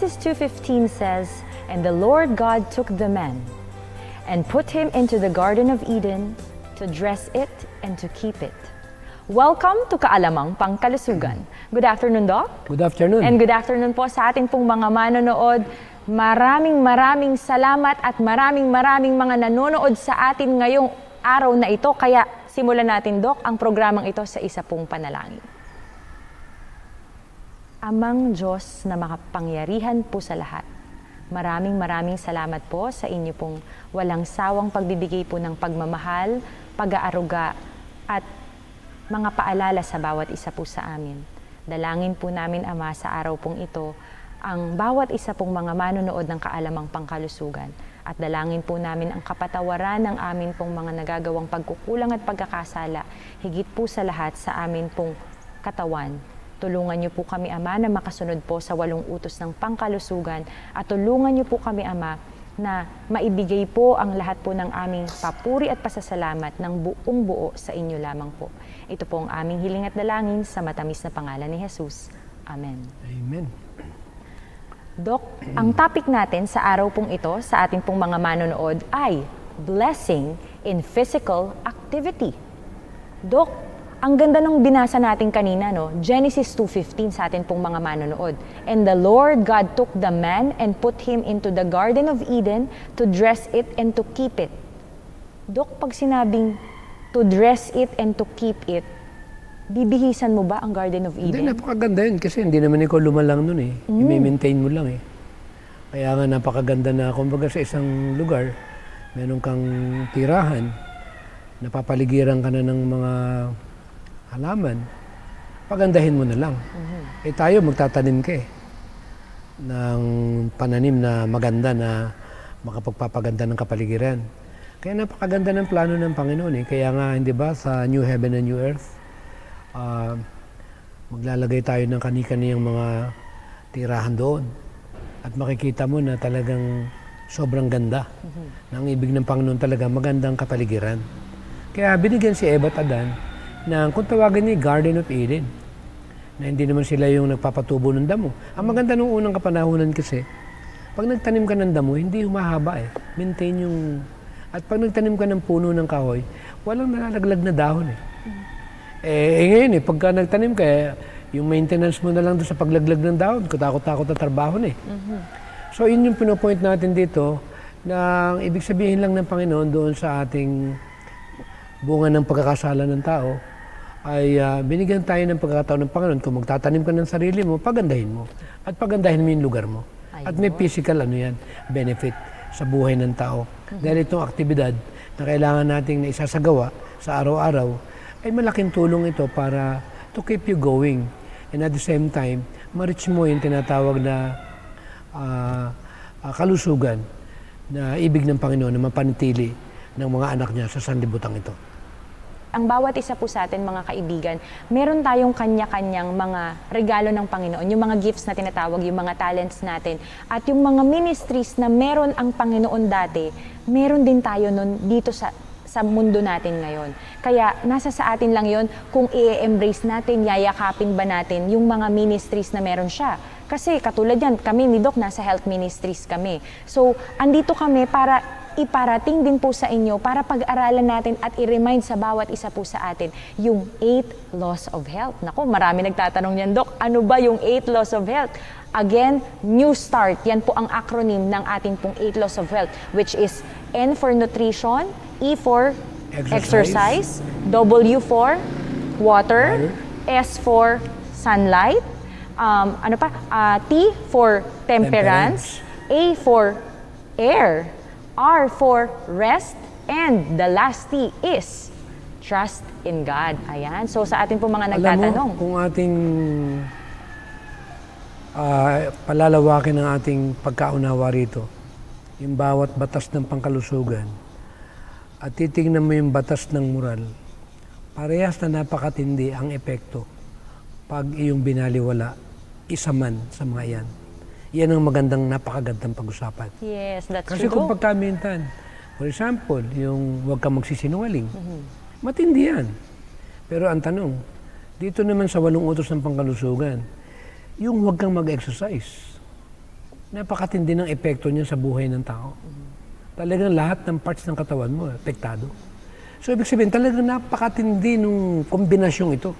Genesis 2:15 says, "And the Lord God took the man and put him into the garden of Eden to dress it and to keep it." Welcome to Kaalamang Pangkalusugan. Good afternoon, Doc. Good afternoon. And good afternoon po sa ating pong mga manonood. Maraming maraming salamat at maraming maraming mga nanonood sa atin ngayong araw na ito. Kaya simulan natin, Doc, ang programang ito sa isa pong panalangin. Amang Diyos na makapangyarihan po sa lahat, maraming maraming salamat po sa inyo pong walang sawang pagbibigay po ng pagmamahal, pag-aaruga at mga paalala sa bawat isa po sa amin. Dalangin po namin, Ama, sa araw pong ito, ang bawat isa pong mga manonood ng kaalamang pangkalusugan. At dalangin po namin ang kapatawaran ng amin pong mga nagagawang pagkukulang at pagkakasala, higit po sa lahat sa amin pong katawan. Tulungan niyo po kami, Ama, na makasunod po sa walong utos ng pangkalusugan at tulungan niyo po kami, Ama, na maibigay po ang lahat po ng aming papuri at pasasalamat ng buong buo sa inyo lamang po. Ito po ang aming hiling at dalangin sa matamis na pangalan ni Jesus. Amen. Amen. Dok, ang topic natin sa araw pong ito sa ating pong mga manonood ay blessing in physical activity. Dok, ang ganda ng binasa natin kanina, no? Genesis 2.15 sa atin pong mga manonood. And the Lord God took the man and put him into the Garden of Eden to dress it and to keep it. Dok, pag sinabing to dress it and to keep it, bibihisan mo ba ang Garden of Hindi, Eden? napakaganda yun kasi hindi naman ikaw lumalang nun eh. Mm. I-maintain mo lang eh. Kaya nga napakaganda na, kumbaga sa isang lugar, meron kang tirahan, napapaligiran ka na ng mga halaman, pagandahin mo na lang. Mm-hmm. Eh tayo, magtatanim ka eh ng pananim na maganda na makapagpapaganda ng kapaligiran. Kaya napakaganda ng plano ng Panginoon eh. Kaya nga, hindi ba, sa New Heaven and New Earth, uh, maglalagay tayo ng kani-kaniyang mga tirahan doon. At makikita mo na talagang sobrang ganda. Mm-hmm. Na ang ibig ng Panginoon talaga magandang kapaligiran. Kaya binigyan si Eva at Adan ng kung tawagin ni Garden of Eden. Na hindi naman sila yung nagpapatubo ng damo. Ang maganda nung unang kapanahunan kasi, pag nagtanim ka ng damo, hindi humahaba eh. Maintain yung... At pag nagtanim ka ng puno ng kahoy, walang nalalaglag na dahon eh. Eh, eh ngayon eh, pagka nagtanim ka, eh, yung maintenance mo na lang doon sa paglaglag ng dahon, kutakot-takot na trabaho na eh. Mm-hmm. So yun yung pinopoint natin dito, na ibig sabihin lang ng Panginoon doon sa ating bunga ng pagkakasala ng tao, ay uh, binigyan tayo ng pagkakataon ng Panginoon kung magtatanim ka ng sarili mo, pagandahin mo. At pagandahin mo yung lugar mo. Ayun. At may physical ano yan, benefit sa buhay ng tao. Mm-hmm. Dahil itong aktibidad na kailangan nating na isasagawa sa araw-araw, ay malaking tulong ito para to keep you going. And at the same time, ma-reach mo yung tinatawag na uh, uh, kalusugan na ibig ng Panginoon na mapanitili ng mga anak niya sa sanlibutan ito ang bawat isa po sa atin mga kaibigan, meron tayong kanya-kanyang mga regalo ng Panginoon, yung mga gifts na tinatawag, yung mga talents natin, at yung mga ministries na meron ang Panginoon dati, meron din tayo nun dito sa sa mundo natin ngayon. Kaya nasa sa atin lang yon kung i-embrace natin, yayakapin ba natin yung mga ministries na meron siya. Kasi katulad yan, kami ni Doc nasa health ministries kami. So, andito kami para iparating din po sa inyo para pag-aralan natin at i-remind sa bawat isa po sa atin yung 8 laws of health. Nako, marami nagtatanong yan, Dok, ano ba yung 8 laws of health? Again, New Start. Yan po ang acronym ng ating pong 8 laws of health, which is N for nutrition, E for exercise, exercise W for water, water, S for sunlight, um, ano pa, uh, T for temperance, temperance, A for air, R for rest, and the last T is trust in God. Ayan. So sa ating po mga nagtatanong. Alam mo, kung ating uh, palalawakin ang ating pagkaunawa rito, yung bawat batas ng pangkalusugan, at titingnan mo yung batas ng moral, parehas na napakatindi ang epekto pag iyong binaliwala isa man sa mga yan. Yan ang magandang, napakagandang pag-usapan. Yes, that's Kasi true. kung pagkamintan, for example, yung huwag kang magsisinungaling, mm-hmm. matindi yan. Pero ang tanong, dito naman sa walong utos ng pangkalusugan, yung huwag kang mag-exercise. napakatindi ng epekto niya sa buhay ng tao. Talagang lahat ng parts ng katawan mo, apektado. So, ibig sabihin, talagang napakatindi nung kombinasyong ito.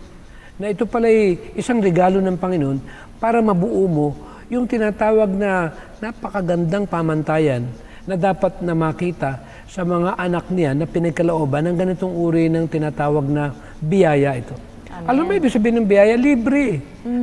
Na ito pala ay isang regalo ng Panginoon para mabuo mo yung tinatawag na napakagandang pamantayan na dapat na makita sa mga anak niya na pinagkalooban ng ganitong uri ng tinatawag na biyaya ito. Alam mo, ibig sabihin ng biyaya, libre.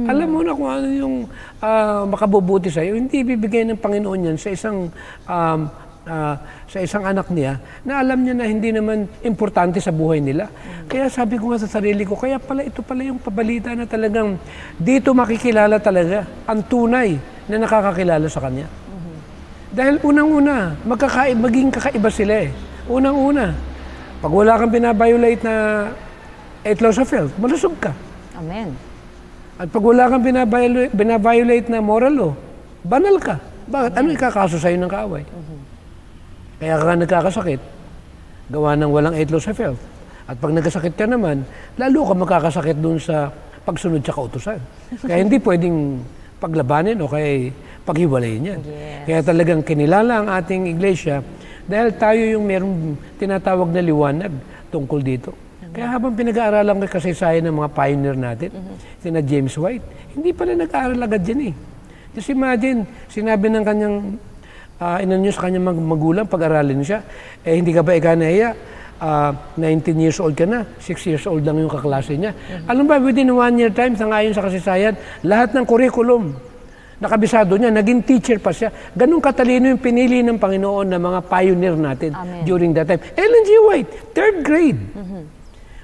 Alam mo na kung ano yung ah, makabubuti sa'yo. Hindi ibibigay ng Panginoon yan sa isang um, ah, sa isang anak niya na alam niya na hindi naman importante sa buhay nila. Kaya sabi ko nga sa sarili ko, kaya pala ito pala yung pabalita na talagang dito makikilala talaga ang tunay na nakakakilala sa kanya. Dahil unang-una, magkakaib, maging kakaiba sila eh. Unang-una, pag wala kang binabiolate na eight laws of health, malusog ka. Amen. At pag wala kang binabiolate, binabiolate na moral law, banal ka. Bakit? Ano ikakaso sa'yo ng kaaway? Kaya ka nagkakasakit, gawa ng walang eight laws of health. At pag nagkasakit ka naman, lalo ka magkakasakit dun sa pagsunod sa kautusan. Kaya hindi pwedeng paglabanin o kaya paghiwalayin yan. Kaya talagang kinilala ang ating iglesia dahil tayo yung merong tinatawag na liwanag tungkol dito. Kaya habang pinag-aaralan ko kasaysayan ng mga pioneer natin, sina James White, hindi pala nag-aaral agad yan eh. Just imagine, sinabi ng kanyang uh, inan niyo sa kanyang mag- magulang, pag-aralin siya, eh hindi ka ba ikaw nahiya? Ah, 19 years old ka na, 6 years old lang yung kaklase niya. Alam ba, within one year time, sangayon sa kasaysayan, lahat ng curriculum, nakabisado niya, naging teacher pa siya. Ganun katalino yung pinili ng Panginoon na mga pioneer natin Amen. during that time. Ellen G. White, third grade.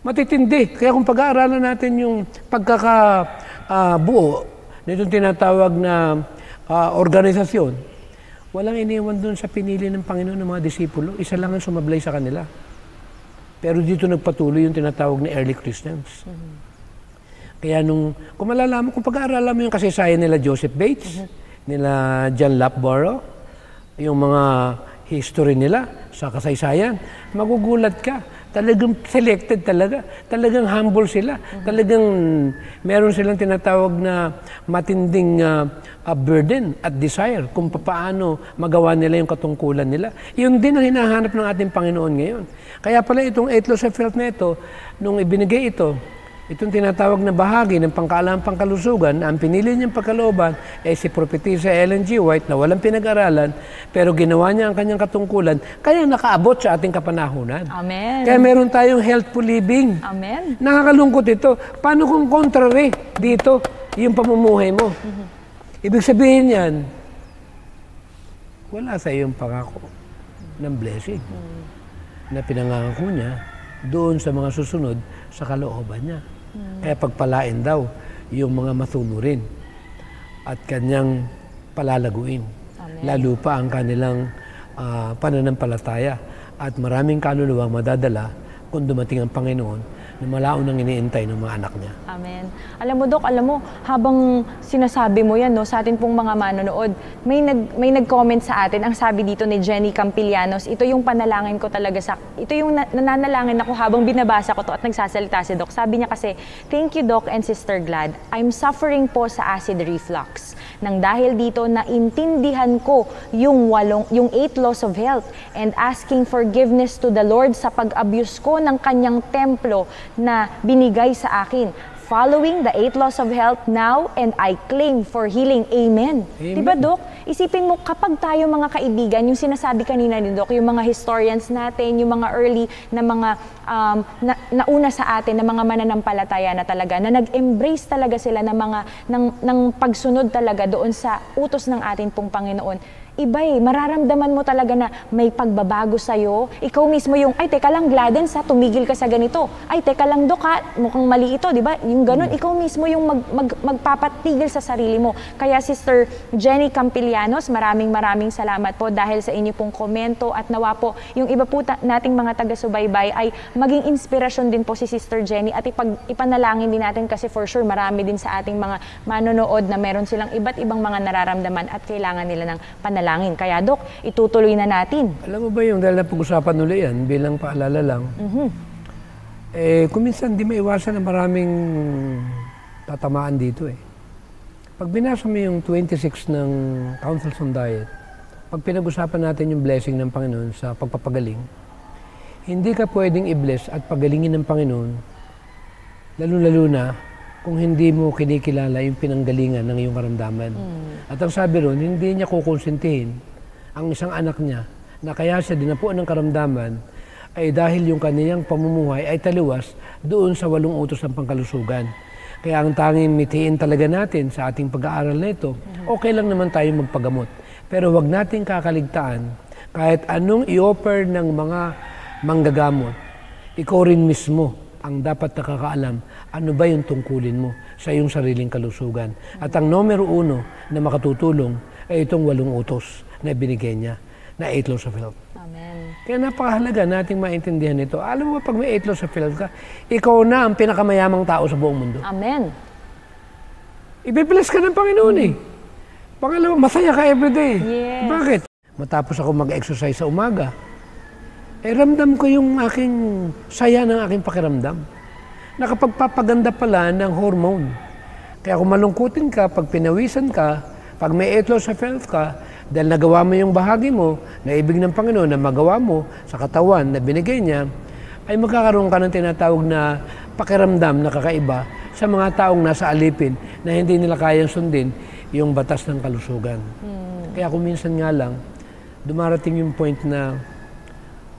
Matitindi. Kaya kung pag-aaralan natin yung pagkakabuo nitong tinatawag na ah, organisasyon, walang iniwan doon sa pinili ng Panginoon ng mga disipulo. Isa lang ang sumablay sa kanila. Pero dito nagpatuloy yung tinatawag na early Christians. Kaya nung, kung malalaman, kung pag-aaralan mo yung kasaysayan nila Joseph Bates, nila John Lapborough, yung mga history nila sa kasaysayan, magugulat ka. Talagang selected talaga. Talagang humble sila. Talagang meron silang tinatawag na matinding ah, ah, burden at desire kung paano magawa nila yung katungkulan nila. Yun din ang hinahanap ng ating Panginoon ngayon. Kaya pala itong eight laws of health na ito, nung ibinigay ito, Itong tinatawag na bahagi ng pangkaalam pangkalusugan, ang pinili niyang pagkalooban ay si Propetisa Ellen G. White na walang pinag-aralan, pero ginawa niya ang kanyang katungkulan, kaya nakaabot sa ating kapanahunan. Amen. Kaya meron tayong healthful living. Amen. Nakakalungkot ito. Paano kung contrary dito yung pamumuhay mo? Ibig sabihin yan, wala sa iyong pangako ng blessing na pinangangako niya doon sa mga susunod sa kalooban niya. Kaya pagpalain daw yung mga masunurin at kanyang palalaguin. Lalo pa ang kanilang ah, pananampalataya at maraming kaluluwang madadala kung dumating ang Panginoon na malaon ang iniintay ng mga anak niya. Amen. Alam mo, Dok, alam mo, habang sinasabi mo yan, no, sa atin pong mga manonood, may, nag, may nag-comment sa atin, ang sabi dito ni Jenny Campilianos, ito yung panalangin ko talaga sa, ito yung na, nananalangin ako habang binabasa ko to at nagsasalita si Doc. Sabi niya kasi, thank you Doc and Sister Glad, I'm suffering po sa acid reflux. Nang dahil dito, naintindihan ko yung walong, yung eight laws of health and asking forgiveness to the Lord sa pag-abuse ko ng kanyang templo na binigay sa akin. Following the eight laws of health now and I claim for healing. Amen. Amen. Diba, Dok? Isipin mo, kapag tayo mga kaibigan, yung sinasabi kanina ni Doc, yung mga historians natin, yung mga early na mga um, na, nauna sa atin, na mga mananampalataya na talaga, na nag-embrace talaga sila ng mga, ng, ng pagsunod talaga doon sa utos ng ating pong Panginoon iba eh, mararamdaman mo talaga na may pagbabago sa'yo. Ikaw mismo yung, ay, teka lang, Gladens ha, tumigil ka sa ganito. Ay, teka lang, Dok ha, mukhang mali ito, di ba? Yung ganun, ikaw mismo yung mag, mag, magpapatigil sa sarili mo. Kaya Sister Jenny Campilianos, maraming maraming salamat po dahil sa inyo pong komento at nawa po yung iba po nating mga taga-subaybay ay maging inspirasyon din po si Sister Jenny at ipag, ipanalangin din natin kasi for sure marami din sa ating mga manonood na meron silang iba't ibang mga nararamdaman at kailangan nila ng panalangin. Kaya Dok, itutuloy na natin. Alam mo ba yung dahil napag-usapan nila yan, bilang paalala lang, eh, kung minsan di maiwasan na maraming tatamaan dito eh. Pag binasa mo yung 26 ng Councils on Diet, pag pinag-usapan natin yung blessing ng Panginoon sa pagpapagaling, hindi ka pwedeng i-bless at pagalingin ng Panginoon, lalo-lalo na kung hindi mo kinikilala yung pinanggalingan ng iyong karamdaman. At ang sabi ron, hindi niya kukonsintihin ang isang anak niya na kaya siya dinapuan ng karamdaman ay dahil yung kaniyang pamumuhay ay taliwas doon sa walong utos ng pangkalusugan. Kaya ang tanging mitiin talaga natin sa ating pag-aaral na ito, okay lang naman tayo magpagamot. Pero wag nating kakaligtaan kahit anong i-offer ng mga manggagamot, ikaw rin mismo ang dapat nakakaalam ano ba yung tungkulin mo sa iyong sariling kalusugan. At ang numero uno na makatutulong ay itong walong utos na binigay niya na 8 laws of health. Amen. Kaya napakahalaga nating maintindihan ito. Alam mo, pag may 8 laws of health ka, ikaw na ang pinakamayamang tao sa buong mundo. Amen. Ibibless ka ng Panginoon eh. Pangalawa, masaya ka everyday. Yes. Bakit? Matapos ako mag-exercise sa umaga, eh ramdam ko yung aking saya ng aking pakiramdam. Nakapagpapaganda pala ng hormone. Kaya kung malungkutin ka, pag pinawisan ka, pag may etlo sa health ka, dahil nagawa mo yung bahagi mo na ibig ng Panginoon na magawa mo sa katawan na binigay niya, ay magkakaroon ka ng tinatawag na pakiramdam na kakaiba sa mga taong nasa alipin na hindi nila kayang sundin yung batas ng kalusugan. Kaya kung minsan nga lang, dumarating yung point na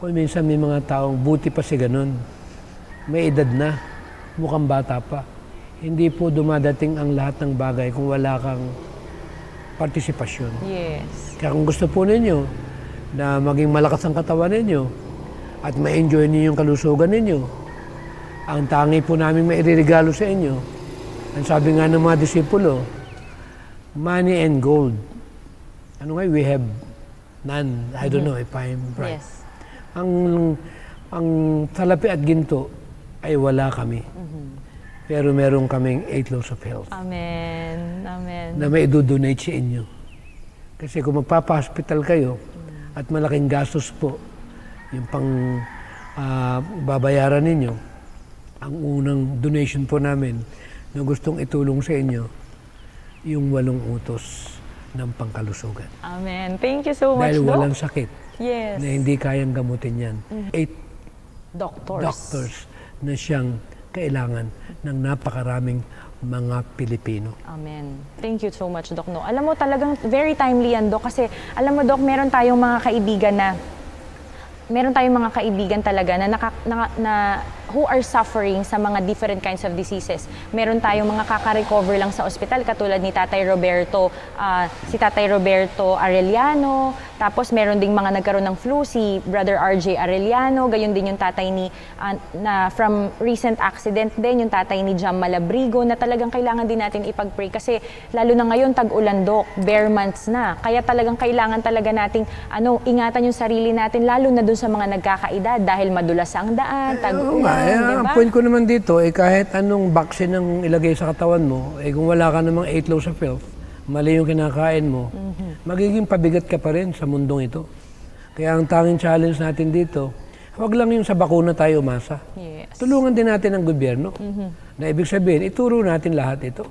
kung minsan may mga taong buti pa si ganun. May edad na, mukhang bata pa. Hindi po dumadating ang lahat ng bagay kung wala kang partisipasyon. Yes. Kaya kung gusto po ninyo na maging malakas ang katawan ninyo at ma-enjoy ninyo yung kalusugan ninyo, ang tangi po namin mairirigalo sa inyo, ang sabi nga ng mga disipulo, money and gold. Ano nga, we have none. I don't know if I'm right. Yes. Ang, ang salapi at ginto ay wala kami. Pero meron kaming 8 laws of health Amen. Amen. na may donate sa inyo. Kasi kung magpapa-hospital kayo at malaking gastos po, yung pang ah, babayaran ninyo, ang unang donation po namin na gustong itulong sa inyo, yung walong utos ng pangkalusugan. Amen. Thank you so much, Dahil Doc. walang sakit Yes. na hindi kayang gamutin yan. Eight Doctors. doctors na siyang kailangan ng napakaraming mga Pilipino. Amen. Thank you so much, Doc. No? Alam mo, talagang very timely yan, Doc. Kasi, alam mo, Doc, meron tayong mga kaibigan na meron tayong mga kaibigan talaga na, naka, na, na who are suffering sa mga different kinds of diseases. Meron tayong mga kaka-recover lang sa ospital katulad ni Tatay Roberto, ah, si Tatay Roberto Arellano, tapos meron ding mga nagkaroon ng flu si Brother RJ Arellano, gayon din yung tatay ni ah, na from recent accident din yung tatay ni Jam Malabrigo na talagang kailangan din natin ipag-pray kasi lalo na ngayon tag-ulan dok, bare months na. Kaya talagang kailangan talaga nating ano, ingatan yung sarili natin lalo na dun sa mga nagkakaedad dahil madulas ang daan, tag-ulan, eh, ang ba? point ko naman dito, eh, kahit anong vaccine ang ilagay sa katawan mo, eh, kung wala ka namang 8 laws of health, mali yung kinakain mo, Mhm. magiging pabigat ka pa rin sa mundong ito. Kaya ang tanging challenge natin dito, huwag lang yung sa bakuna tayo umasa. Yes. Tulungan din natin ang gobyerno. Na ibig sabihin, ituro natin lahat ito.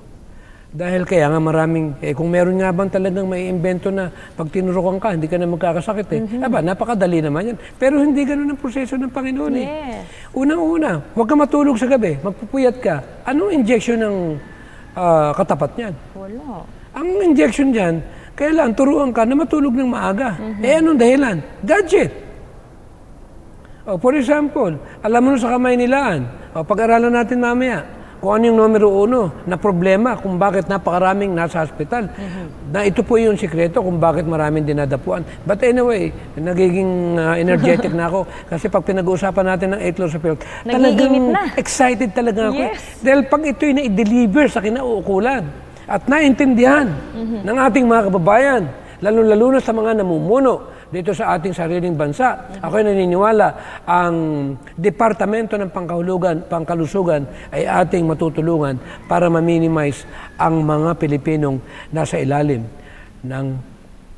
Dahil kaya nga maraming, eh kung meron nga bang talagang may invento na pag tinurukan ka, hindi ka na magkakasakit eh. Aba, napakadali naman yan. Pero hindi ganun ang proseso ng Panginoon eh. Yes. Unang-una, huwag ka matulog sa gabi, magpupuyat ka. Anong injection ng ah, katapat niyan? Wala. Ang injection diyan, kailan turuan ka na matulog ng maaga. Eh anong dahilan? Gadget. Oh, for example, alam mo na sa kamay nilaan, o, pag-aralan natin mamaya, kung ano yung numero uno na problema kung bakit napakaraming nasa hospital. Na ito po yung sikreto kung bakit maraming dinadapuan. But anyway, nagiging ah, energetic na ako kasi pag pinag-uusapan natin ng 8 laws of health, Nagiinit na. excited talaga ako. Yes. Dahil pag ito'y na-deliver sa kinauukulan at naintindihan Mhm. ng ating mga kababayan, lalo-lalo na sa mga namumuno dito sa ating sariling bansa. Mhm. Ako'y naniniwala ang Departamento ng Pangkahulugan, Pangkalusugan ay ating matutulungan para ma-minimize ang mga Pilipinong nasa ilalim ng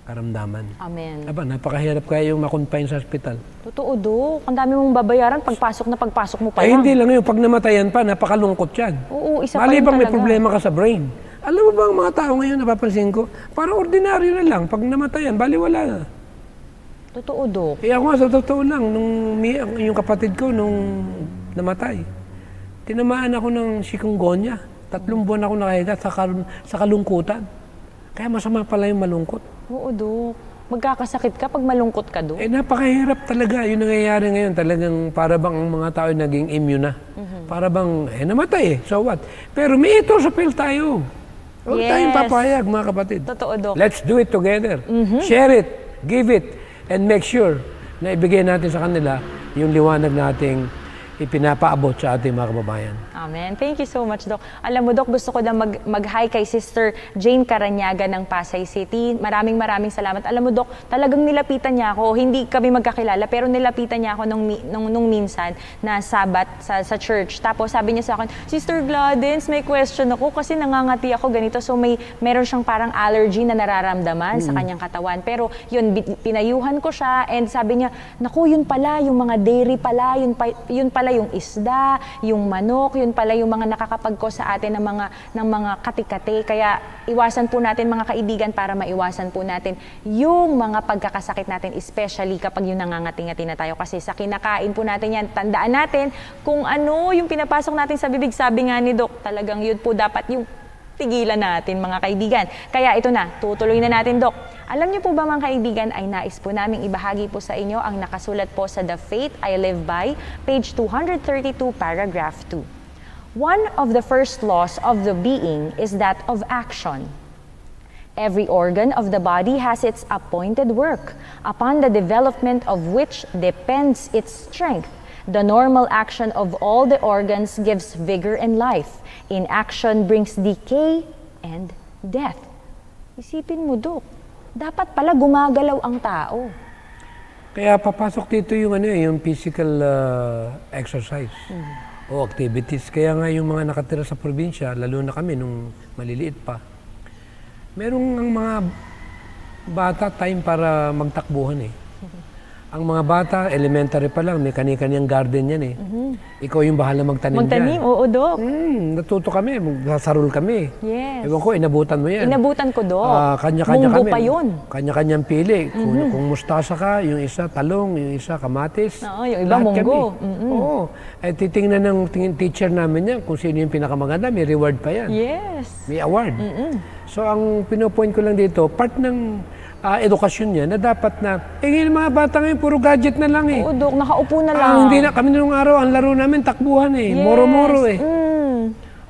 karamdaman. Amen. Aba, napakahirap kaya yung makonfine sa hospital. Totoo, Dok. Ang dami mong babayaran pagpasok na pagpasok mo pa Ay, lang. hindi lang yun. Pag namatayan pa, napakalungkot yan. Oo, isa pa Mali bang may problema ka sa brain Alam mo ba ang mga tao ngayon, napapansin ko, parang ordinaryo na lang. Pag namatayan, bali wala na. Totoo, Dok. Eh ako nga, sa totoo lang, nung yung kapatid ko, nung namatay, tinamaan ako ng chikungunya. Tatlong buwan ako nakahiga sa, kal- sa kalungkutan. Kaya masama pala yung malungkot. Oo, Dok. Magkakasakit ka pag malungkot ka, Dok. Eh napakahirap talaga. Yung nangyayari ngayon, talagang para bang ang mga tao ay naging immune na. Para bang, eh namatay eh, so what? Pero may ito sa pill tayo. Huwag Yes. tayong papayag, mga kapatid. Totoo, Dok. Let's do it together. Share it, give it, and make sure na ibigay natin sa kanila yung liwanag nating ipinapaabot sa ating mga kababayan. Amen. Thank you so much, Doc. Alam mo, Doc, gusto ko na mag- mag-hi kay Sister Jane Caranyaga ng Pasay City. Maraming maraming salamat. Alam mo, Doc, talagang nilapitan niya ako. Hindi kami magkakilala, pero nilapitan niya ako nung, nung, nung minsan na sabat sa, sa church. Tapos sabi niya sa akin, Sister Gladys, may question ako kasi nangangati ako ganito. So may meron siyang parang allergy na nararamdaman sa kanyang katawan. Pero yun, pinayuhan ko siya and sabi niya, naku, yun pala, yung mga dairy pala, yun, pa, yun pala yung isda, yung manok, yun pala yung mga nakakapagko sa atin ng mga, ng mga katikate. Kaya iwasan po natin mga kaibigan para maiwasan po natin yung mga pagkakasakit natin, especially kapag yung nangangati-ngati na tayo. Kasi sa kinakain po natin yan, tandaan natin kung ano yung pinapasok natin sa bibig. Sabi nga ni Doc, talagang yun po dapat yung tigilan natin mga kaibigan. Kaya ito na, tutuloy na natin, Dok. Alam niyo po ba mga kaibigan ay nais po naming ibahagi po sa inyo ang nakasulat po sa The Faith I Live By, page 232, paragraph 2. One of the first laws of the being is that of action. Every organ of the body has its appointed work, upon the development of which depends its strength. The normal action of all the organs gives vigor and life. Inaction brings decay and death. Isipin mo, Dok, dapat pala gumagalaw ang tao. Kaya papasok dito yung ano eh, yung physical uh, exercise o activities. Kaya nga yung mga nakatira sa probinsya, lalo na kami nung maliliit pa, merong ang mga bata time para magtakbuhan eh. Ang mga bata, elementary pa lang, may kani-kaniyang garden yan eh. Ikaw yung bahala magtanim, Magtanim, dyan. oo, Dok. Hmm, natuto kami, magsasarol kami. Yes. Ewan ko, inabutan mo yan. Inabutan ko, Dok. Ah, kanya-kanya Munggo kami. pa yun. Mhm. Kanya-kanyang pili. Kung, kung mustasa ka, yung isa talong, yung isa kamatis. Oo, yung iba munggo. kami. Oo. Eh, titingnan ng tingin teacher namin yan kung sino yung pinakamaganda. May reward pa yan. Yes. May award. So, ang pinopoint ko lang dito, part ng ah, edukasyon niya na dapat na, eh, ngayon mga bata ngayon, puro gadget na lang eh. Oo, Dok, nakaupo na lang. Ah, hindi na, kami nung araw, ang laro namin, takbuhan eh. Yes. Moro-moro eh. Mm.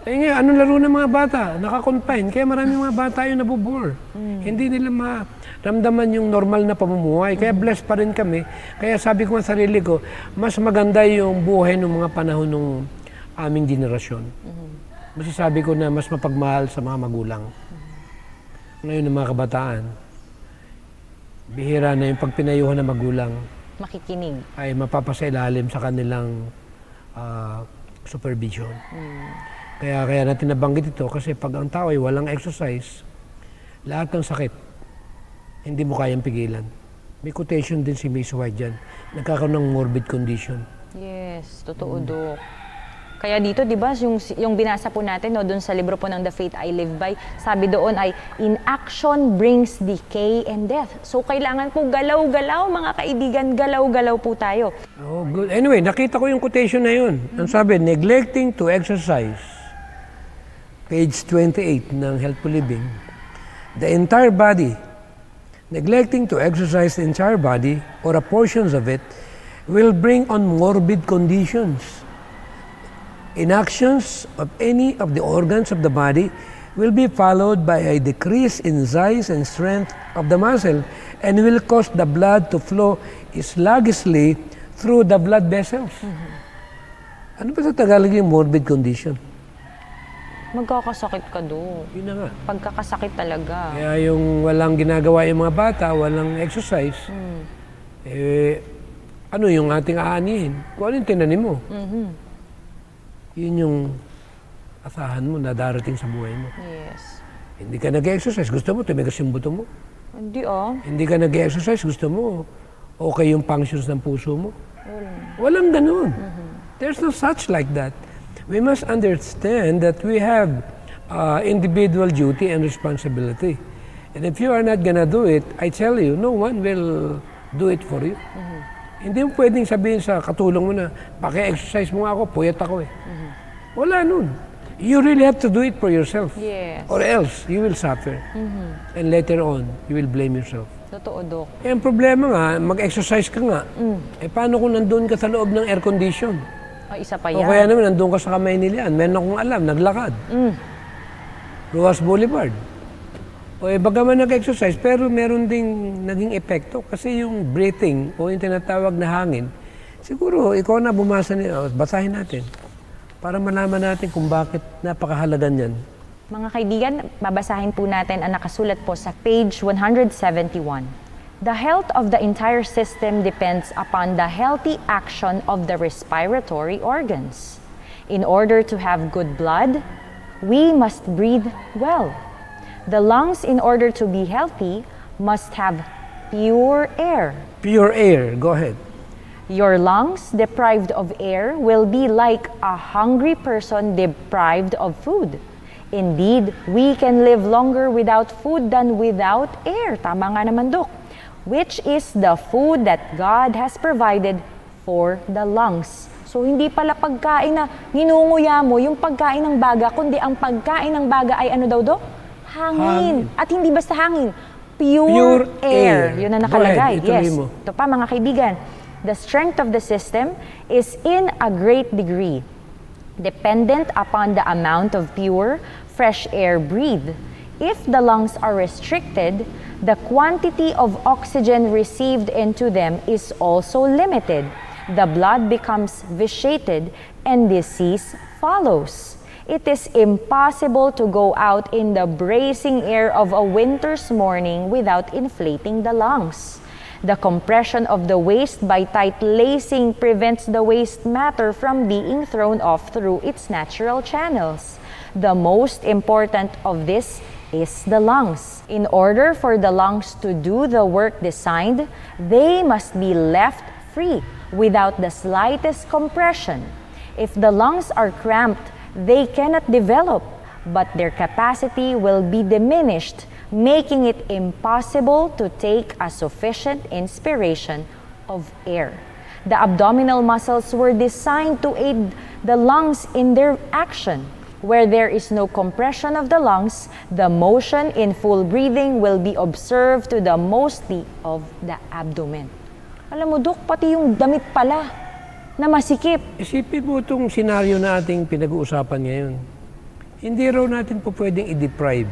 Eh ngayon, anong laro ng mga bata? Nakakonfine. Kaya maraming mga bata yung nabubore. Hindi nila maramdaman yung normal na pamumuhay. Kaya blessed pa rin kami. Kaya sabi ko sa sarili ko, mas maganda yung buhay ng mga panahon ng aming generasyon. Masasabi ko na mas mapagmahal sa mga magulang. Ngayon ng mga kabataan, bihira na yung pagpinayuhan ng magulang Makikinig. ay mapapasailalim sa kanilang ah, supervision. Kaya kaya natin nabanggit ito kasi pag ang tao ay walang exercise, lahat ng sakit hindi mo kayang pigilan. May quotation din si Miss White dyan. Nagkakaroon ng morbid condition. Yes, totoo, Dok. Kaya dito, di ba, yung, yung binasa po natin, no, dun sa libro po ng The Faith I Live By, sabi doon ay, in action brings decay and death. So, kailangan po galaw-galaw, mga kaibigan, galaw-galaw po tayo. Oh, good. Anyway, nakita ko yung quotation na yun. Ang sabi, neglecting to exercise, page 28 ng Healthful Living, the entire body, neglecting to exercise the entire body or a portions of it will bring on morbid conditions. Inactions of any of the organs of the body will be followed by a decrease in size and strength of the muscle and will cause the blood to flow sluggishly through the blood vessels. Mm-hmm. Ano ba sa Tagalog yung morbid condition? Magkakasakit ka, Dok. Yun na nga. Pagkakasakit talaga. Kaya yung walang ginagawa yung mga bata, walang exercise, mm. eh, ano yung ating aanihin? Kung ano yung tinanim mo? Mm-hmm. Yun yung asahan mo na darating sa buhay mo. Yes. Hindi ka nag-exercise, gusto mo, tumigas yung buto mo. Hindi, ah. Hindi ka nag-exercise, gusto mo, okay yung functions ng puso mo. Walang ganun. There's no such like that. We must understand that we have uh, individual duty and responsibility. And if you are not gonna do it, I tell you, no one will do it for you. Hindi mo pwedeng sabihin sa katulong mo na, paki-exercise mo nga ako, puyat ako eh. Wala nun. You really have to do it for yourself. Yes. Or else, you will suffer. And later on, you will blame yourself. Totoo, Dok. Eh, ang problema nga, mag-exercise ka nga. Eh, paano kung nandun ka sa loob ng air condition? O, isa pa O yan. kaya naman, nandun ka sa kamay nila yan. Meron akong alam, naglakad. Ruas Boulevard. O eh, bagaman nag-exercise, pero meron ding naging epekto. Kasi yung breathing o yung tinatawag na hangin, siguro ikaw na bumasa niya. O, basahin natin. Para malaman natin kung bakit napakahalaga niyan. Mga kaibigan, babasahin po natin ang nakasulat po sa page 171. The health of the entire system depends upon the healthy action of the respiratory organs. In order to have good blood, we must breathe well. The lungs, in order to be healthy, must have pure air. Pure air. Go ahead. Your lungs deprived of air will be like a hungry person deprived of food. Indeed, we can live longer without food than without air. Tama nga naman, Dok. Which is the food that God has provided for the lungs. So, hindi pala pagkain na ninunguya mo yung pagkain ng baga, kundi ang pagkain ng baga ay ano daw, Dok? Hangin. Hangin. At hindi basta hangin, pure, Pure air. air. Yun na ahead, nakalagay. ituloy yes. mo. Ito pa mga kaibigan, the strength of the system is in a great degree dependent upon the amount of pure, fresh air breathed. If the lungs are restricted, the quantity of oxygen received into them is also limited. The blood becomes vitiated and disease follows. It is impossible to go out in the bracing air of a winter's morning without inflating the lungs. The compression of the waist by tight lacing prevents the waste matter from being thrown off through its natural channels. The most important of this is the lungs. In order for the lungs to do the work designed, they must be left free without the slightest compression. If the lungs are cramped, they cannot develop, but their capacity will be diminished, making it impossible to take a sufficient inspiration of air. The abdominal muscles were designed to aid the lungs in their action. Where there is no compression of the lungs, the motion in full breathing will be observed to the mostly of the abdomen. Alam mo, Dok, pati yung damit pala na masikip. Isipin mo itong senaryo na ating pinag-uusapan ngayon. Hindi raw natin po pwedeng i-deprive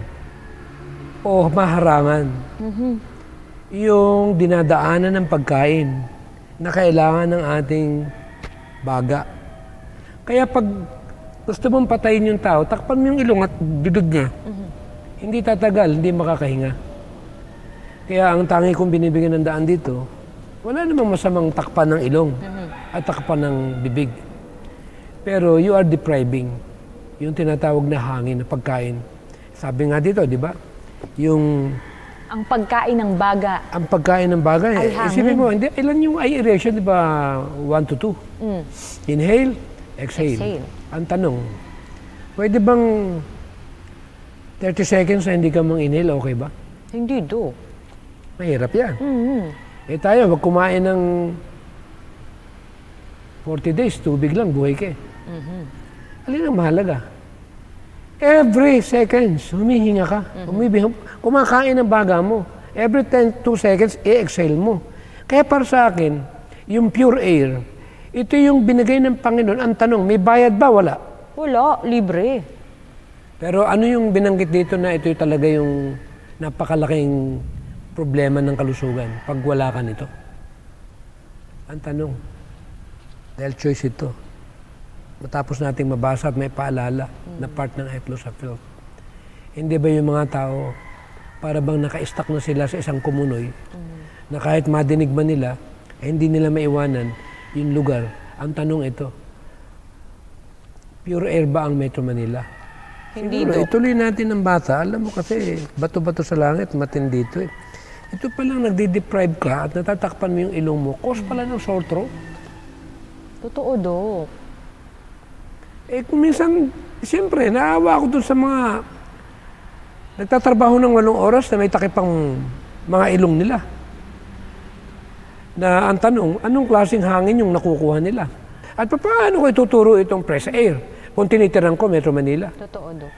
o maharangan yung dinadaanan ng pagkain na kailangan ng ating baga. Kaya pag gusto mong patayin yung tao, takpan mo yung ilong at bibig niya. Hindi tatagal, hindi makakahinga. Kaya ang tangi kong binibigyan ng daan dito, wala namang masamang takpan ng ilong at takpan ng bibig. Pero you are depriving yung tinatawag na hangin na pagkain. Sabi nga dito, di ba? Yung Ang pagkain ng baga. ang pagkain ng bagay. Ay, eh, hangin. Isipin mo, hindi, ilan yung aeration, di ba? 1 to 2. Inhale, exhale. Exhale. Ang tanong, pwede bang 30 seconds na hindi ka mang inhale, okay ba? Hindi, Dok. Mahirap yan. Mm-hmm. Eh tayo, wag kumain ng 40 days, tubig lang, buhay ka eh. Alin ang mahalaga? Every seconds, humihinga ka. Humibig, kumakain ng baga mo. Every 10, 2 seconds, i-exhale mo. Kaya para sa akin, yung pure air, ito yung binigay ng Panginoon. Ang tanong, may bayad ba? Wala. Wala, libre. Pero ano yung binanggit dito na ito talaga yung napakalaking problema ng kalusugan pag wala ka nito? Ang tanong, dahil choice ito, matapos nating mabasa at may paalala na part ng Eplos of Health, hindi ba yung mga tao para bang naka-stuck na sila sa isang kumunoy na kahit madinig man nila, eh, hindi nila maiwanan yung lugar. Ang tanong ito, pure air ba ang Metro Manila? Hindi, Siguro, Dok. ituloy natin ang bata. Alam mo kasi, bato-bato sa langit, matindi ito eh. Ito pa lang nagde-deprive ka at natatakpan mo yung ilong mo. Cause pala ng sore throat. Totoo, Dok. Eh kung minsan, siyempre, naawa ako dun sa mga nagtatrabaho ng walong oras na may takipang mga ilong nila. Na ang tanong, anong klaseng hangin yung nakukuha nila? At paano ko ituturo itong fresh air kung tinitiran ko Metro Manila? Totoo, Dok.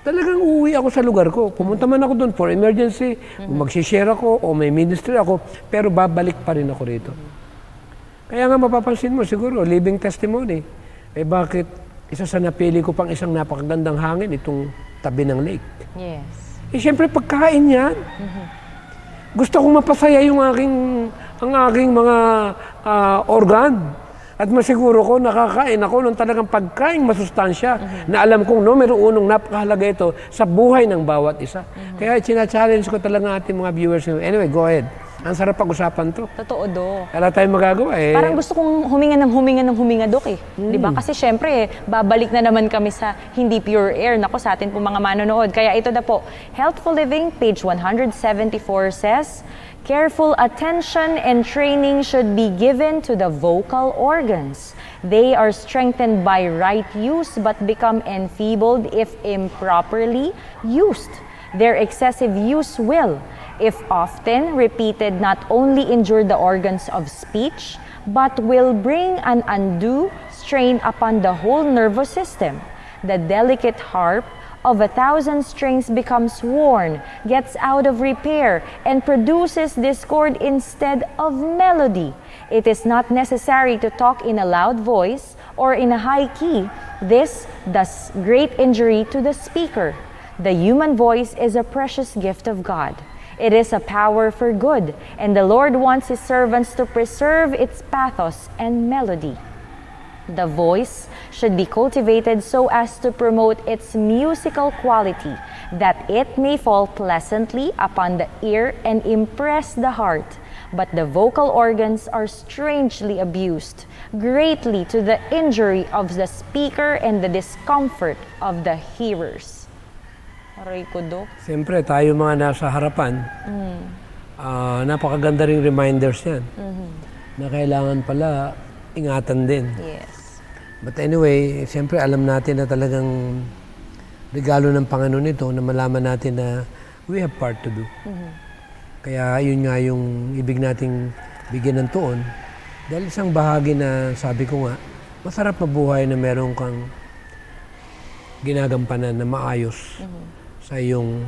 Talagang uuwi ako sa lugar ko. Pumunta man ako doon for emergency, mm magsishare ako o may ministry ako, pero babalik pa rin ako rito. Kaya nga mapapansin mo siguro, living testimony, eh bakit isa sa napili ko pang isang napakagandang hangin itong tabi ng lake? Yes. Eh siyempre pagkain yan. Gusto kong mapasaya yung aking, ang aking mga ah, organ. At masiguro ko, nakakain ako ng talagang pagkain masustansya na alam kong numero unong napakahalaga ito sa buhay ng bawat isa. Kaya china-challenge ko talaga ating mga viewers. Anyway, go ahead. Ang sarap pag-usapan to. Totoo, Dok. Wala tayong magagawa eh. Parang gusto kong huminga ng huminga ng huminga, Dok eh. Di ba? Kasi syempre, eh, babalik na naman kami sa hindi pure air. Nako sa atin po mga manonood. Kaya ito na po, Healthful Living, page 174 says, Careful attention and training should be given to the vocal organs. They are strengthened by right use but become enfeebled if improperly used. Their excessive use will, if often repeated, not only injure the organs of speech, but will bring an undue strain upon the whole nervous system. The delicate harp of a thousand strings becomes worn, gets out of repair, and produces discord instead of melody. It is not necessary to talk in a loud voice or in a high key. This does great injury to the speaker. The human voice is a precious gift of God. It is a power for good, and the Lord wants His servants to preserve its pathos and melody. The voice should be cultivated so as to promote its musical quality, that it may fall pleasantly upon the ear and impress the heart. But the vocal organs are strangely abused, greatly to the injury of the speaker and the discomfort of the hearers. Aray ko, Dok. Siyempre, tayo mga nasa harapan, ah, napakaganda ring reminders yan. Na kailangan pala ingatan din. Yes. But anyway, siyempre alam natin na talagang regalo ng Panginoon ito na malaman natin na we have part to do. Kaya yun nga yung ibig nating bigyan ng tuon. Dahil isang bahagi na sabi ko nga, masarap mabuhay na meron kang ginagampanan na maayos sa iyong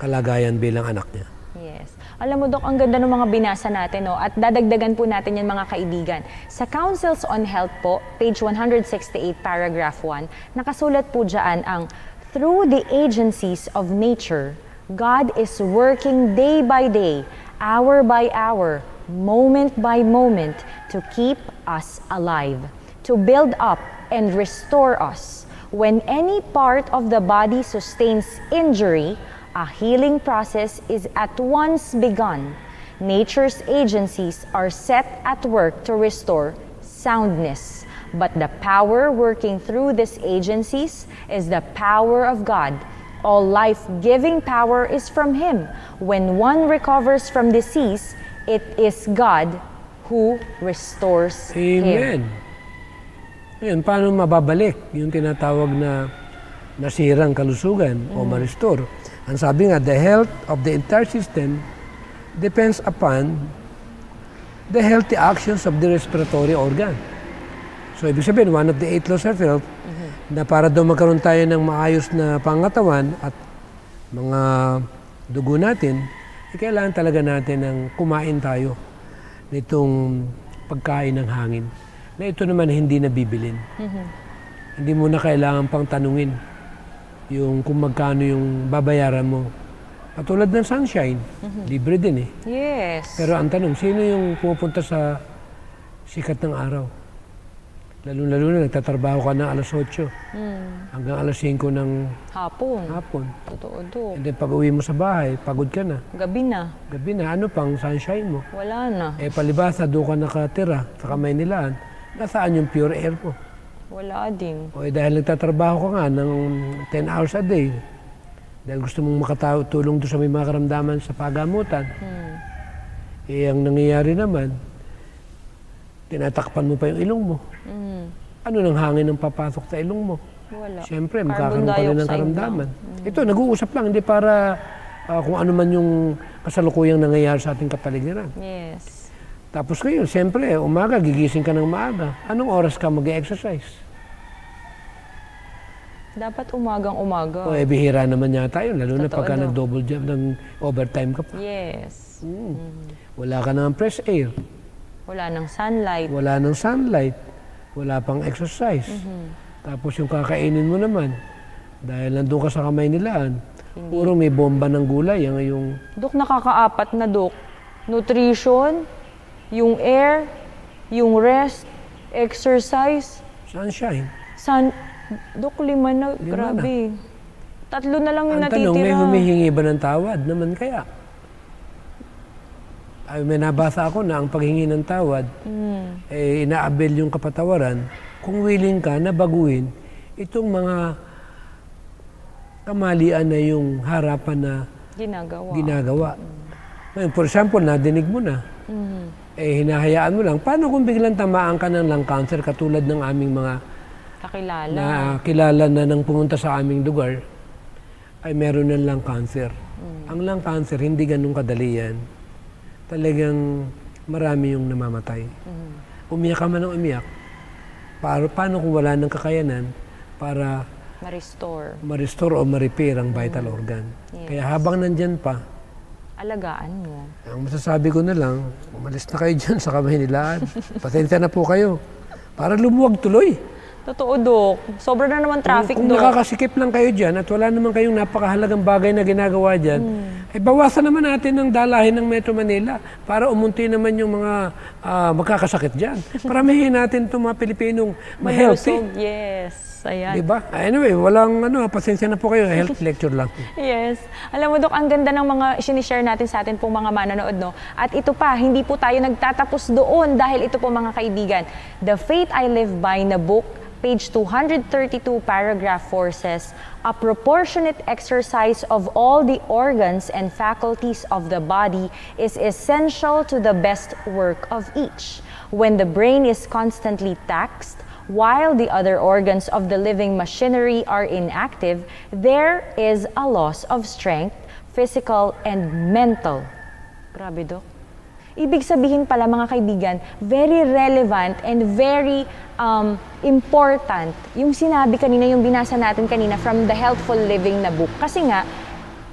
kalagayan bilang anak niya. Yes. Alam mo, Dok, ang ganda ng mga binasa natin, no? At dadagdagan po natin yan, mga kaibigan. Sa Councils on Health po, page 168, paragraph 1, nakasulat po dyan ang, Through the agencies of nature, God is working day by day, hour by hour, moment by moment, to keep us alive, to build up and restore us. When any part of the body sustains injury, a healing process is at once begun. Nature's agencies are set at work to restore soundness. But the power working through these agencies is the power of God. All life giving power is from Him. When one recovers from disease, it is God who restores him. Amen. Ngayon, paano mababalik yung tinatawag na nasirang kalusugan o ma-restore? Ang sabi nga, the health of the entire system depends upon the healthy actions of the respiratory organ. So, ibig sabihin, one of the eight laws of health, na para daw magkaroon tayo ng maayos na pangatawan at mga dugo natin, eh, kailangan talaga natin ng kumain tayo nitong pagkain ng hangin na ito naman hindi nabibilin. Hindi mo na kailangan pang tanungin yung kung magkano yung babayaran mo. Katulad ng sunshine, libre din eh. Yes. Pero ang tanong, sino yung pupunta sa sikat ng araw? Lalo-lalo na nagtatrabaho ka na alas 8 hanggang alas 5 ng Hapon. hapon. Totoo, Dok. And then pag uwi mo sa bahay, pagod ka na. Gabi na. Gabi na, ano pang sunshine mo? Wala na. Eh palibasa, doon ka nakatira sa Kamaynilaan. Nasaan yung pure air mo? Wala din. O eh, dahil nagtatrabaho ka nga ng 10 hours a day, dahil gusto mong makatulong doon sa may mga karamdaman sa pagamutan, eh ang nangyayari naman, tinatakpan mo pa yung ilong mo. Mm. ano ng hangin ang papasok sa ilong mo? Wala. Siyempre, magkakaroon ka rin ng karamdaman. Ito, nag-uusap lang, hindi para ah, kung ano man yung kasalukuyang nangyayari sa ating kapaligiran. Yes. Tapos ngayon, siyempre, umaga, gigising ka ng maaga. Anong oras ka mag-exercise? Dapat umagang-umaga. O, eh, bihira naman yata yun, lalo na Totoo pagka daw. nag-double job ng overtime ka pa. Yes. Wala ka ng fresh air, Wala nang sunlight. wala ng sunlight, wala pang exercise. Mm-hmm. Tapos yung kakainin mo naman, dahil nandun ka sa kamay nilaan, puro may bomba ng gulay. Ang yung Dok, nakakaapat na dok. Nutrition, yung air, yung rest, exercise, sunshine. sun... Dok, lima na. Lima grabe. Tatlo na lang yung Ang tanong, may natitira. humihingi ba ng tawad naman kaya? Ay, may nabasa ako na ang paghingi ng tawad, Mm. eh, inaabel yung kapatawaran kung willing ka na baguhin itong mga kamalian na yung harapan na Ginagawa. ginagawa. Ngayon, for example, nadinig mo na, Mhm. Eh hinahayaan mo lang. Paano kung biglang tamaan ka ng lung cancer katulad ng aming mga Kakilala. na kilala na nang pumunta sa aming lugar ay meron ng lung cancer. Ang lung cancer, hindi ganun kadali yan. Talagang marami yung namamatay. Umiyak ka man ng umiyak. Para, paano kung wala ng kakayanan para Ma-restore. ma-restore o ma-repair ang vital organ? Yes. Kaya habang nandyan pa, Alagaan mo. ang masasabi ko na lang, umalis na kayo dyan sa kamay nilaan. Pasensya na po kayo. Para lumuwag tuloy. Totoo, Dok. Sobra na naman traffic, kung, kung Dok. nakakasikip lang kayo dyan at wala naman kayong napakahalagang bagay na ginagawa dyan, ay bawasan naman natin ng dalahin ng Metro Manila para umunti naman yung mga ah, magkakasakit dyan. Paramihin natin itong mga Pilipinong ma-healthy. Yes. Ayan. Diba? Anyway, walang ano, pasensya na po kayo. Health lecture lang. Yes. Alam mo, Dok, ang ganda ng mga sinishare natin sa atin pong mga manonood, no? At ito pa, hindi po tayo nagtatapos doon dahil ito po mga kaibigan. The Faith I Live By na book, page 232, paragraph 4 says, A proportionate exercise of all the organs and faculties of the body is essential to the best work of each. When the brain is constantly taxed, while the other organs of the living machinery are inactive, there is a loss of strength, physical and mental. Grabe, Dok. Ibig sabihin pala mga kaibigan, very relevant and very um, important yung sinabi kanina, yung binasa natin kanina from the Healthful Living na book. Kasi nga,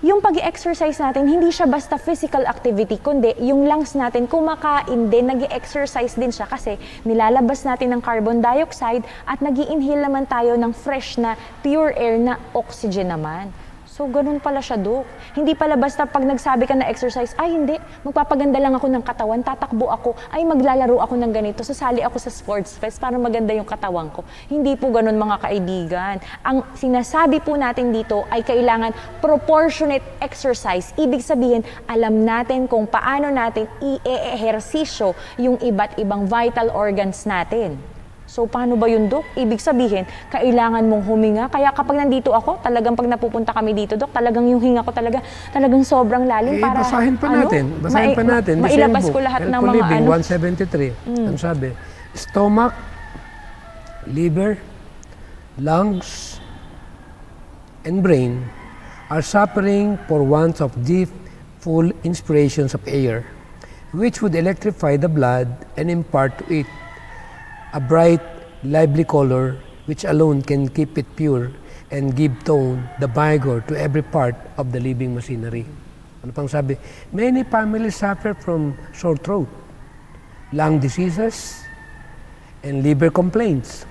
yung pag exercise natin, hindi siya basta physical activity, kundi yung lungs natin kumakain din, nag exercise din siya kasi nilalabas natin ng carbon dioxide at nag inhale naman tayo ng fresh na pure air na oxygen naman. So, ganun pala siya, Dok. Hindi pala basta pag nagsabi ka na exercise, ay hindi, magpapaganda lang ako ng katawan, tatakbo ako, ay maglalaro ako ng ganito, sasali ako sa sports fest para maganda yung katawan ko. Hindi po ganun mga kaibigan. Ang sinasabi po natin dito ay kailangan proportionate exercise. Ibig sabihin, alam natin kung paano natin i-ehersisyo yung iba't ibang vital organs natin. So, paano ba yun, Dok? Ibig sabihin, kailangan mong huminga. Kaya kapag nandito ako, talagang pag napupunta kami dito, Dok, talagang yung hinga ko talaga, talagang sobrang lalim Eh, para, basahin pa ano, natin. Basahin mai- pa natin. ma- mailabas book, ko lahat ng mga Living, ano. 173. Ang sabi, stomach, liver, lungs, and brain are suffering for want of deep, full inspirations of air, which would electrify the blood and impart to it a bright, lively color which alone can keep it pure and give tone, the vigor to every part of the living machinery. Ano pang sabi? Many families suffer from sore throat, lung diseases, and liver complaints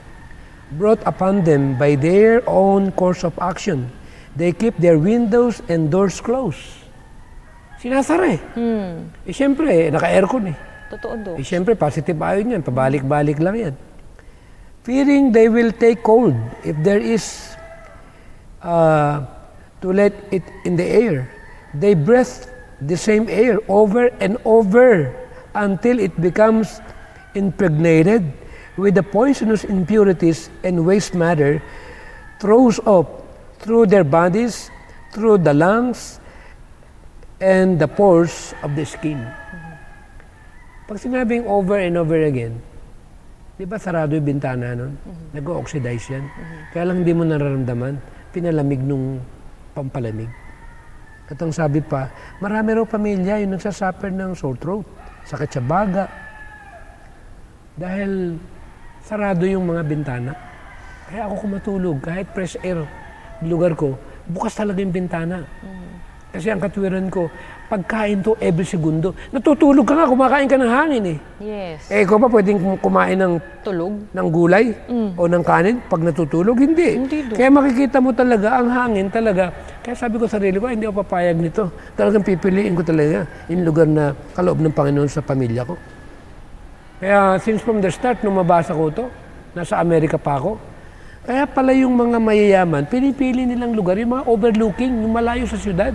brought upon them by their own course of action. They keep their windows and doors closed. Sinasara eh. Eh siyempre, naka-aircon eh. Totoo, Dok. Eh, siyempre, positive ion yan. Pabalik-balik lang yan. Fearing they will take cold if there is uh, to let it in the air. They breathe the same air over and over until it becomes impregnated with the poisonous impurities and waste matter throws up through their bodies, through the lungs, and the pores of the skin. Pag sinabing over and over again, Di ba sarado yung bintana nun? Nag-oxidize yan. Kaya lang hindi mo nararamdaman. Pinalamig nung pampalamig. At ang sabi pa, marami raw pamilya yung nagsasuffer ng sore throat, sakit sa baga. Dahil sarado yung mga bintana. Kaya ako kumatulog, kahit fresh air lugar ko, bukas talaga yung bintana. Kasi ang katwiran ko, pagkain to every segundo. Natutulog ka nga, kumakain ka ng hangin eh. Yes. Eh, ikaw ba pwedeng kum- kumain ng, Tulog? ng gulay o ng kanin pag natutulog? Hindi. Hindi do. Kaya makikita mo talaga, ang hangin talaga. Kaya sabi ko sa sarili ko, "Ay, hindi ako papayag nito. Talagang pipiliin ko talaga yung lugar na kaloob ng Panginoon sa pamilya ko. Kaya since from the start, nung mabasa ko to, nasa Amerika pa ako, kaya pala yung mga mayayaman, pinipili nilang lugar, yung mga overlooking, yung malayo sa syudad.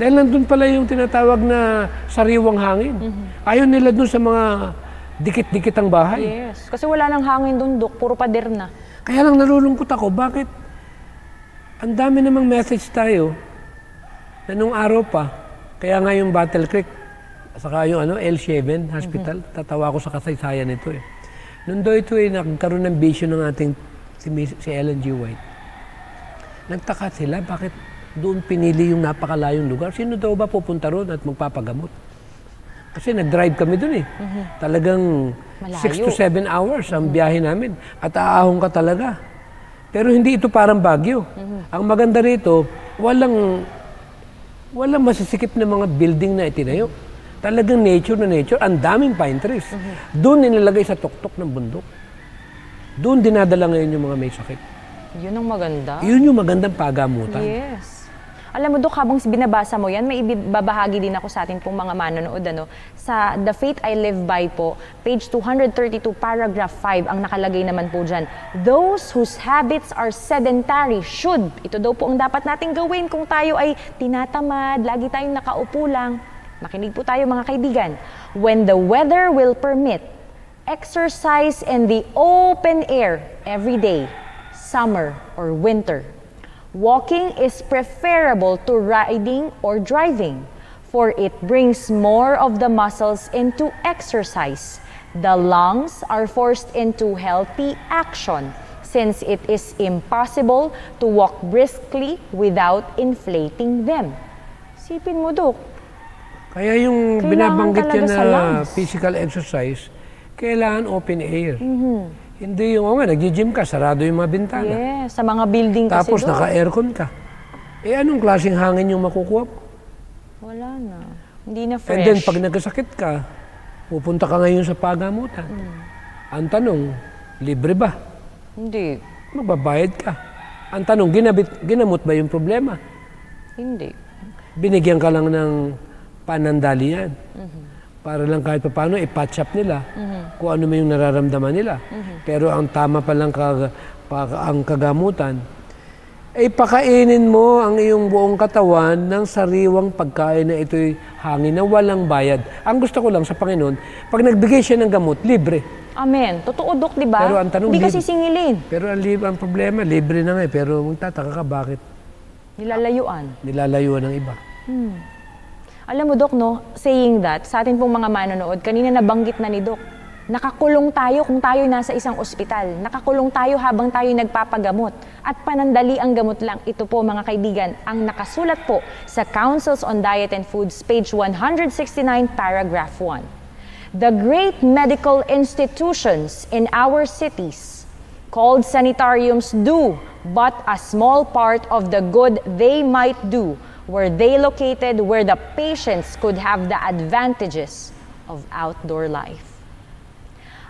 Dahil nandun pala yung tinatawag na sariwang hangin. Ayaw nila dun sa mga dikit-dikit ang bahay. Yes. Kasi wala nang hangin doon, Dok. Puro pader na. Kaya lang nalulungkot ako, bakit ang dami namang message tayo na nung araw pa, kaya nga yung Battle Creek, saka yung ano, L7 Hospital, tatawa ko sa kasaysayan nito eh. Nung daw ito eh, nagkaroon ng vision ng ating si, si Ellen G. White. Nagtaka sila, bakit doon pinili yung napakalayong lugar? Sino daw ba pupunta roon at magpapagamot? Kasi nag-drive kami doon eh. Talagang Malayo. 6 to 7 hours ang biyahe namin. At aahong ka talaga. Pero hindi ito parang Baguio. Ang maganda rito, walang walang masisikip na mga building na itinayo. Talagang nature na nature. Ang daming pine trees. Doon nilalagay sa tuktok ng bundok. Doon dinadala ngayon yung mga may sakit. Yun ang maganda. Yun yung magandang pagamutan. Yes. Alam mo, Dok, habang binabasa mo yan, may ibabahagi din ako sa atin pong mga manonood. Ano? Sa The Faith I Live By po, page 232, paragraph 5, ang nakalagay naman po dyan. Those whose habits are sedentary should. Ito daw po ang dapat nating gawin kung tayo ay tinatamad, lagi tayong nakaupo lang. Makinig po tayo mga kaibigan. When the weather will permit, exercise in the open air every day, summer or winter. Walking is preferable to riding or driving, for it brings more of the muscles into exercise. The lungs are forced into healthy action, since it is impossible to walk briskly without inflating them. Sipin mo, Dok. Kaya yung Kailangan binabanggit niya na physical exercise, kailangan open air. Mm-hmm. Hindi yung, nga, nag-gym ka, sarado yung mga bintana. Yes, sa mga building kasi, Tapos naka-aircon ka. Eh anong klaseng hangin yung makukuha mo? Wala na. Hindi na fresh. And then pag nagkasakit ka, pupunta ka ngayon sa pagamutan. Mm. Ang tanong, libre ba? Hindi. Magbabayad ka. Ang tanong, ginabit, ginamot ba yung problema? Hindi. Binigyan ka lang ng panandalian. Mm-hmm. Para lang kahit paano, i-patch up nila Mm-hmm. kung ano man yung nararamdaman nila. Pero ang tama pa lang kag, pa- ang kagamutan, ay pakainin mo ang iyong buong katawan ng sariwang pagkain na ito'y hangin na walang bayad. Ang gusto ko lang sa Panginoon, pag nagbigay siya ng gamot, libre. Amen. Totoo, Dok, di ba? Pero ang tanong, Hindi kasi singilin. Pero ang, lib- ang problema, libre na nga eh. Pero magtataka ka bakit Nilalayuan. nilalayuan ng iba. Alam mo, Dok, no, saying that, sa atin pong mga manonood, kanina nabanggit na ni Dok, nakakulong tayo kung tayo nasa isang ospital. Nakakulong tayo habang tayo nagpapagamot. At panandali ang gamot lang. Ito po, mga kaibigan, ang nakasulat po sa Councils on Diet and Foods, page 169, paragraph 1. The great medical institutions in our cities called sanitariums do but a small part of the good they might do were they located where the patients could have the advantages of outdoor life.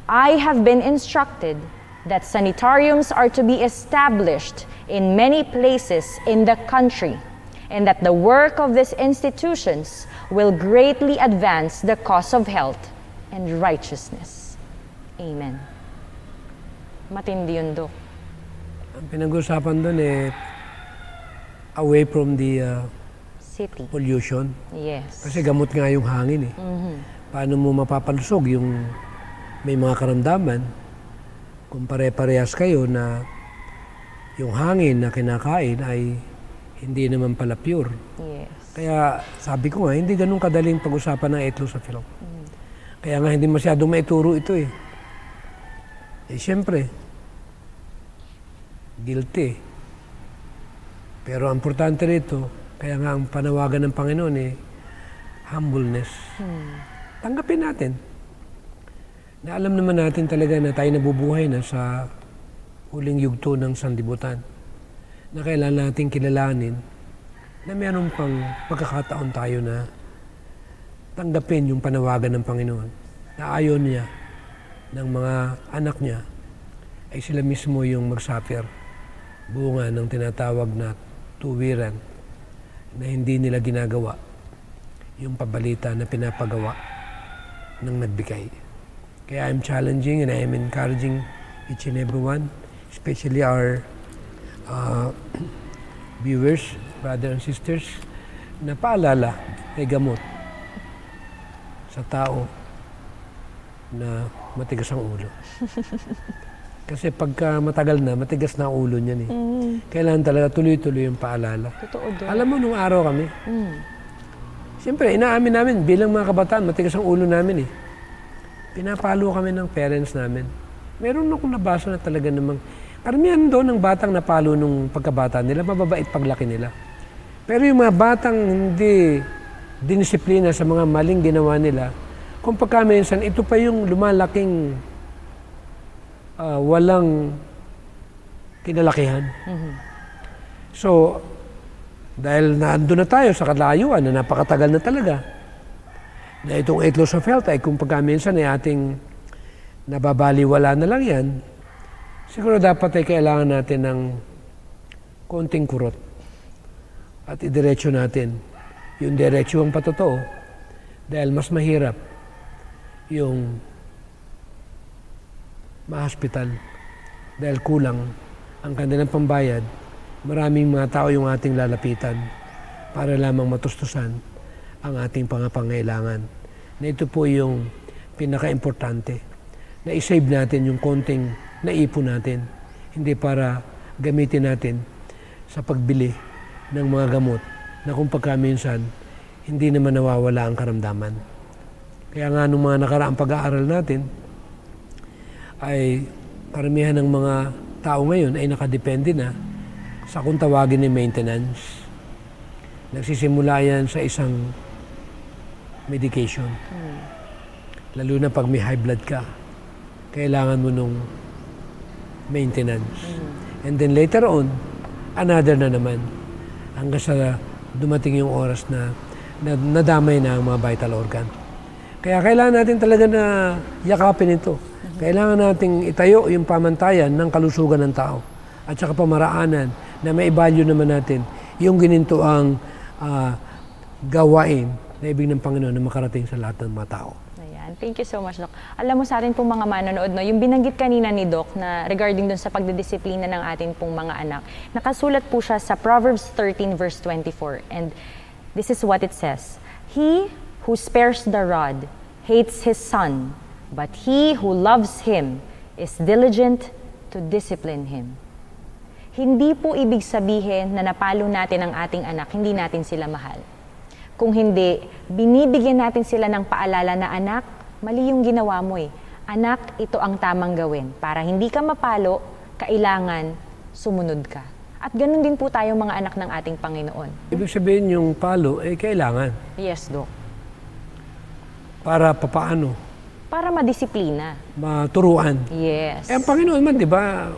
I have been instructed that sanitariums are to be established in many places in the country and that the work of these institutions will greatly advance the cause of health and righteousness. Amen. Matindi yun, Dok. Ang pinag-usapan doon eh, away from the uh, City. pollution. Yes. Kasi gamot nga yung hangin eh. Paano mo mapapalusog yung may mga karamdaman kung pare-parehas kayo na yung hangin na kinakain ay hindi naman pala pure. Yes. Kaya sabi ko nga, hindi ganun kadaling pag-usapan ng etlo sa film. Kaya nga hindi masyadong maituro ito eh. Eh, siyempre, guilty. Pero ang importante rito, kaya nga ang panawagan ng Panginoon eh, humbleness. Tanggapin natin. Na alam naman natin talaga na tayo nabubuhay na sa huling yugto ng sandibutan. Na kailangan natin kilalanin na meron pang pagkakataon tayo na tanggapin yung panawagan ng Panginoon na ayaw niya ng mga anak niya ay sila mismo yung magsuffer bunga ng tinatawag na tuwiran na hindi nila ginagawa yung pabalita na pinapagawa ng nagbigay. Kaya I'm challenging and I'm encouraging each and every one, especially our uh, viewers, brothers and sisters, na paalala ay gamot sa tao na matigas ang ulo. Kasi pagka matagal na, matigas na ulo niyan eh. Kailangan talaga tuloy-tuloy yung paalala. Totoo, Dok. Alam mo, nung araw kami, Mm. siyempre, inaamin namin, bilang mga kabataan, matigas ang ulo namin eh. Pinapalo kami ng parents namin. Meron akong nabasa na talaga namang, karamihan doon ng batang napalo nung pagkabata nila, mababait paglaki nila. Pero yung mga batang hindi dinisiplina sa mga maling ginawa nila, kung pagka minsan, ito pa yung lumalaking ah, walang kinalakihan. So, dahil naandun na tayo sa kalayuan na napakatagal na talaga, na itong eight laws of health ay kung pagka minsan ay ating nababaliwala na lang yan, siguro dapat ay kailangan natin ng konting kurot at idiretso natin yung diretso ang patotoo dahil mas mahirap yung ma-hospital dahil kulang ang kanilang pambayad, maraming mga tao yung ating lalapitan para lamang matustusan ang ating pangapangailangan. Na ito po yung pinaka-importante na isave natin yung konting naipon natin, hindi para gamitin natin sa pagbili ng mga gamot na kung pagka minsan hindi naman nawawala ang karamdaman. Kaya nga nung mga nakaraang pag-aaral natin, ay karamihan ng mga tao ngayon ay nakadepende na sa kung tawagin ni maintenance. Nagsisimula yan sa isang medication. Lalo na pag may high blood ka, kailangan mo nung maintenance. And then later on, another na naman. Hanggang sa dumating yung oras na, na nadamay na ang mga vital organ. Kaya kailangan natin talaga na yakapin ito. Kailangan nating itayo yung pamantayan ng kalusugan ng tao at saka pamaraanan na may value naman natin yung gininto ang ah, gawain na ibig ng Panginoon na makarating sa lahat ng mga tao. Ayan. Thank you so much, Doc. Alam mo sa atin pong mga manonood, no, yung binanggit kanina ni Doc na regarding dun sa pagdidisiplina ng ating pong mga anak, nakasulat po siya sa Proverbs 13 verse 24. And this is what it says. He who spares the rod hates his son, but he who loves him is diligent to discipline him. Hindi po ibig sabihin na napalo natin ang ating anak, hindi natin sila mahal. Kung hindi, binibigyan natin sila ng paalala na anak, mali yung ginawa mo eh. Anak, ito ang tamang gawin. Para hindi ka mapalo, kailangan sumunod ka. At ganun din po tayo mga anak ng ating Panginoon. Ibig sabihin yung palo, eh kailangan. Yes, Doc. Para papaano, Para madisiplina. maturuan. Yes. Eh, ang Panginoon man, di ba,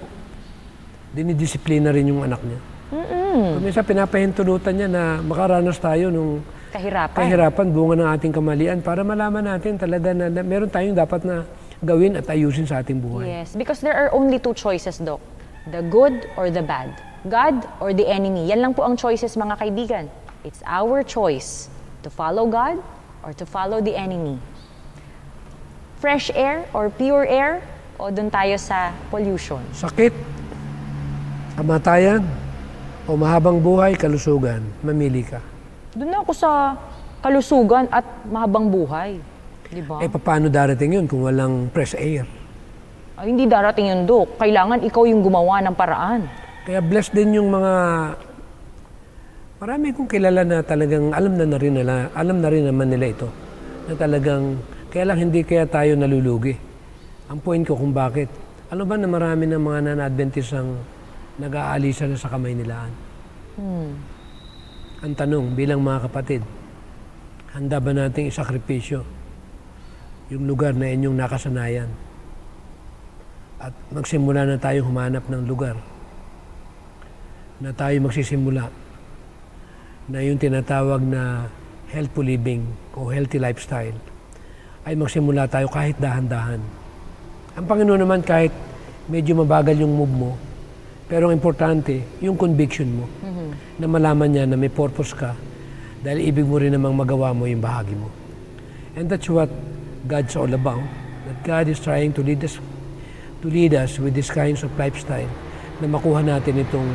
dinidisiplina rin yung anak niya. Mm-mm. Minsan pinapahintulutan niya na makaranas tayo nung Kahirapan. kahirapan, bunga ng ating kamalian para malaman natin talaga na, na meron tayong dapat na gawin at ayusin sa ating buhay. Yes, because there are only two choices, Doc. The good or the bad. God or the enemy. Yan lang po ang choices, mga kaibigan. It's our choice to follow God or to follow the enemy. Fresh air or pure air o doon tayo sa pollution. Sakit, kamatayan, o mahabang buhay, kalusugan, mamili ka. Doon ako sa kalusugan at mahabang buhay. Di ba? Eh, paano darating yun kung walang fresh air? Ay, hindi darating yun, Doc. Kailangan ikaw yung gumawa ng paraan. Kaya blessed din yung mga marami kong kilala na talagang alam na, na rin nila, alam na rin naman nila ito. Na talagang kaya lang hindi kaya tayo nalulugi. Ang point ko kung bakit Alam ba na marami ng mga non-Adventist ang nag-aalisa na sa kamay nilaan? Hmm. Ang tanong, bilang mga kapatid, handa ba nating isakripisyo yung lugar na inyong nakasanayan? At magsimula na tayo humanap ng lugar na tayo magsisimula na yung tinatawag na healthful living o healthy lifestyle ay magsimula tayo kahit dahan-dahan. Ang Panginoon naman kahit medyo mabagal yung move mo, pero ang importante, yung conviction mo, na malaman niya na may purpose ka dahil ibig mo rin namang magawa mo yung bahagi mo. And that's what God's all about. That God is trying to lead us to lead us with these kinds of lifestyle na makuha natin itong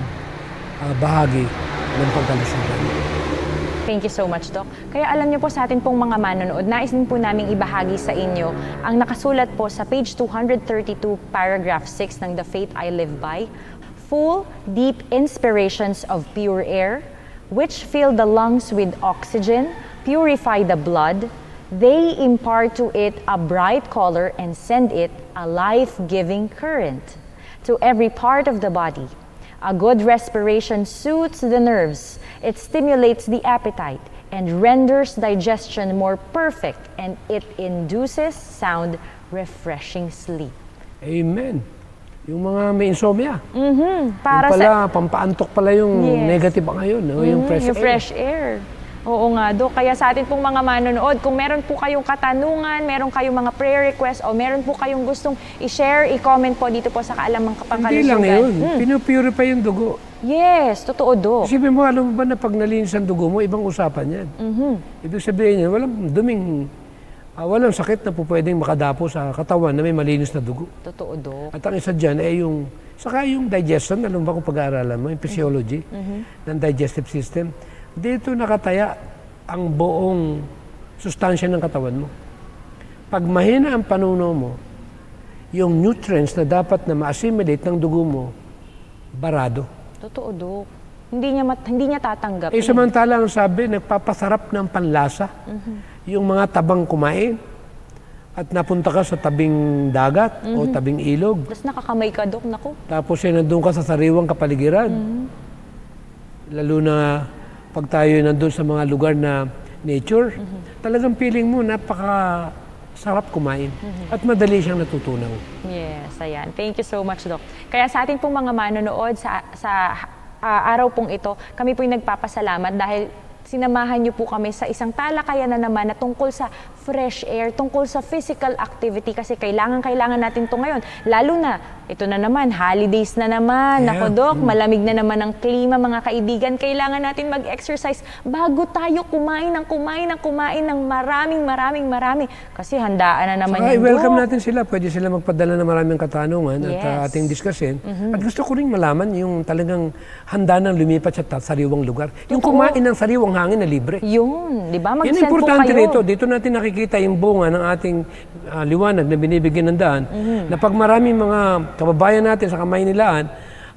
ah, bahagi ng pagkalusugan. Thank you so much, Doc. Kaya alam niyo po sa atin pong mga manonood, nais din po naming ibahagi sa inyo ang nakasulat po sa page 232, paragraph 6 ng The Faith I Live By. Full, deep inspirations of pure air, which fill the lungs with oxygen, purify the blood, they impart to it a bright color and send it a life-giving current to every part of the body. A good respiration soothes the nerves, it stimulates the appetite, and renders digestion more perfect, and it induces sound, refreshing sleep. Amen. Yung mga may insomnia. Mhm, Para yung sa pala, pampaantok pala yung Yes. negative ngayon. No? yung Mhm, fresh yung air. fresh air. Oo nga, Dok. Kaya sa atin pong mga manonood, kung meron po kayong katanungan, meron kayong mga prayer request, o meron po kayong gustong i-share, i-comment po dito po sa Kaalamang Kapangkalusugan. Hindi lang yun. Hmm. Pinupurify yung dugo. Yes, totoo, Dok. Isipin mo, alam mo ba na pag nalinis ang dugo mo, ibang usapan yan. Mhm. Ibig sabihin yan, walang duming, ah, walang sakit na po pwedeng makadapo sa katawan na may malinis na dugo. Totoo, Dok. At ang isa dyan ay yung, saka yung digestion, alam ba kung pag-aaralan mo, yung physiology ng digestive system. Dito nakataya ang buong sustansya ng katawan mo. Pag mahina ang panuno mo, yung nutrients na dapat na ma-assimilate ng dugo mo, barado. Totoo, Dok. Hindi niya, mat- hindi niya tatanggap. Eh samantala ang sabi, nagpapasarap ng panlasa. Yung mga tabang kumain at napunta ka sa tabing dagat o tabing ilog. Tapos nakakamay ka, Dok. Naku. Tapos eh, nandun ka sa sariwang kapaligiran. Lalo na pag tayo nandun sa mga lugar na nature, talagang feeling mo napaka sarap kumain at madali siyang natutunaw. Yes, ayan. Thank you so much, Doc. Kaya sa ating pong mga manonood sa, sa ah, araw pong ito, kami po'y nagpapasalamat dahil sinamahan niyo po kami sa isang talakayan na naman na tungkol sa fresh air, tungkol sa physical activity kasi kailangan-kailangan natin to ngayon. Lalo na, ito na naman, holidays na naman. Yeah. Nako, Doc, malamig na naman ang klima, mga kaibigan. Kailangan natin mag-exercise bago tayo kumain ng kumain ng kumain ng maraming, maraming, marami. Kasi handaan na naman Saka yan, welcome Doc. natin sila. Pwede sila magpadala ng maraming katanungan at Yes. Mm-hmm. uh, ating diskussin. At gusto ko rin malaman yung talagang handa ng lumipat sa sariwang lugar. Yung Totoo. kumain ng sariwang hangin na libre. Yun, di ba? Yan Mag-send ang importante po kayo. rito. Dito natin nakikita yung bunga ng ating ah, liwanag na binibigyan ng daan. Mm-hmm. Na pag maraming mga kababayan natin sa kamay nilaan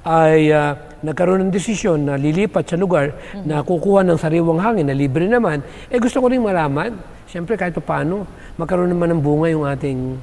ay ah, nagkaroon ng desisyon na lilipat sa lugar Mm-hmm. na kukuha ng sariwang hangin na libre naman, eh gusto ko rin malaman, siyempre kahit pa paano, magkaroon naman ng bunga yung ating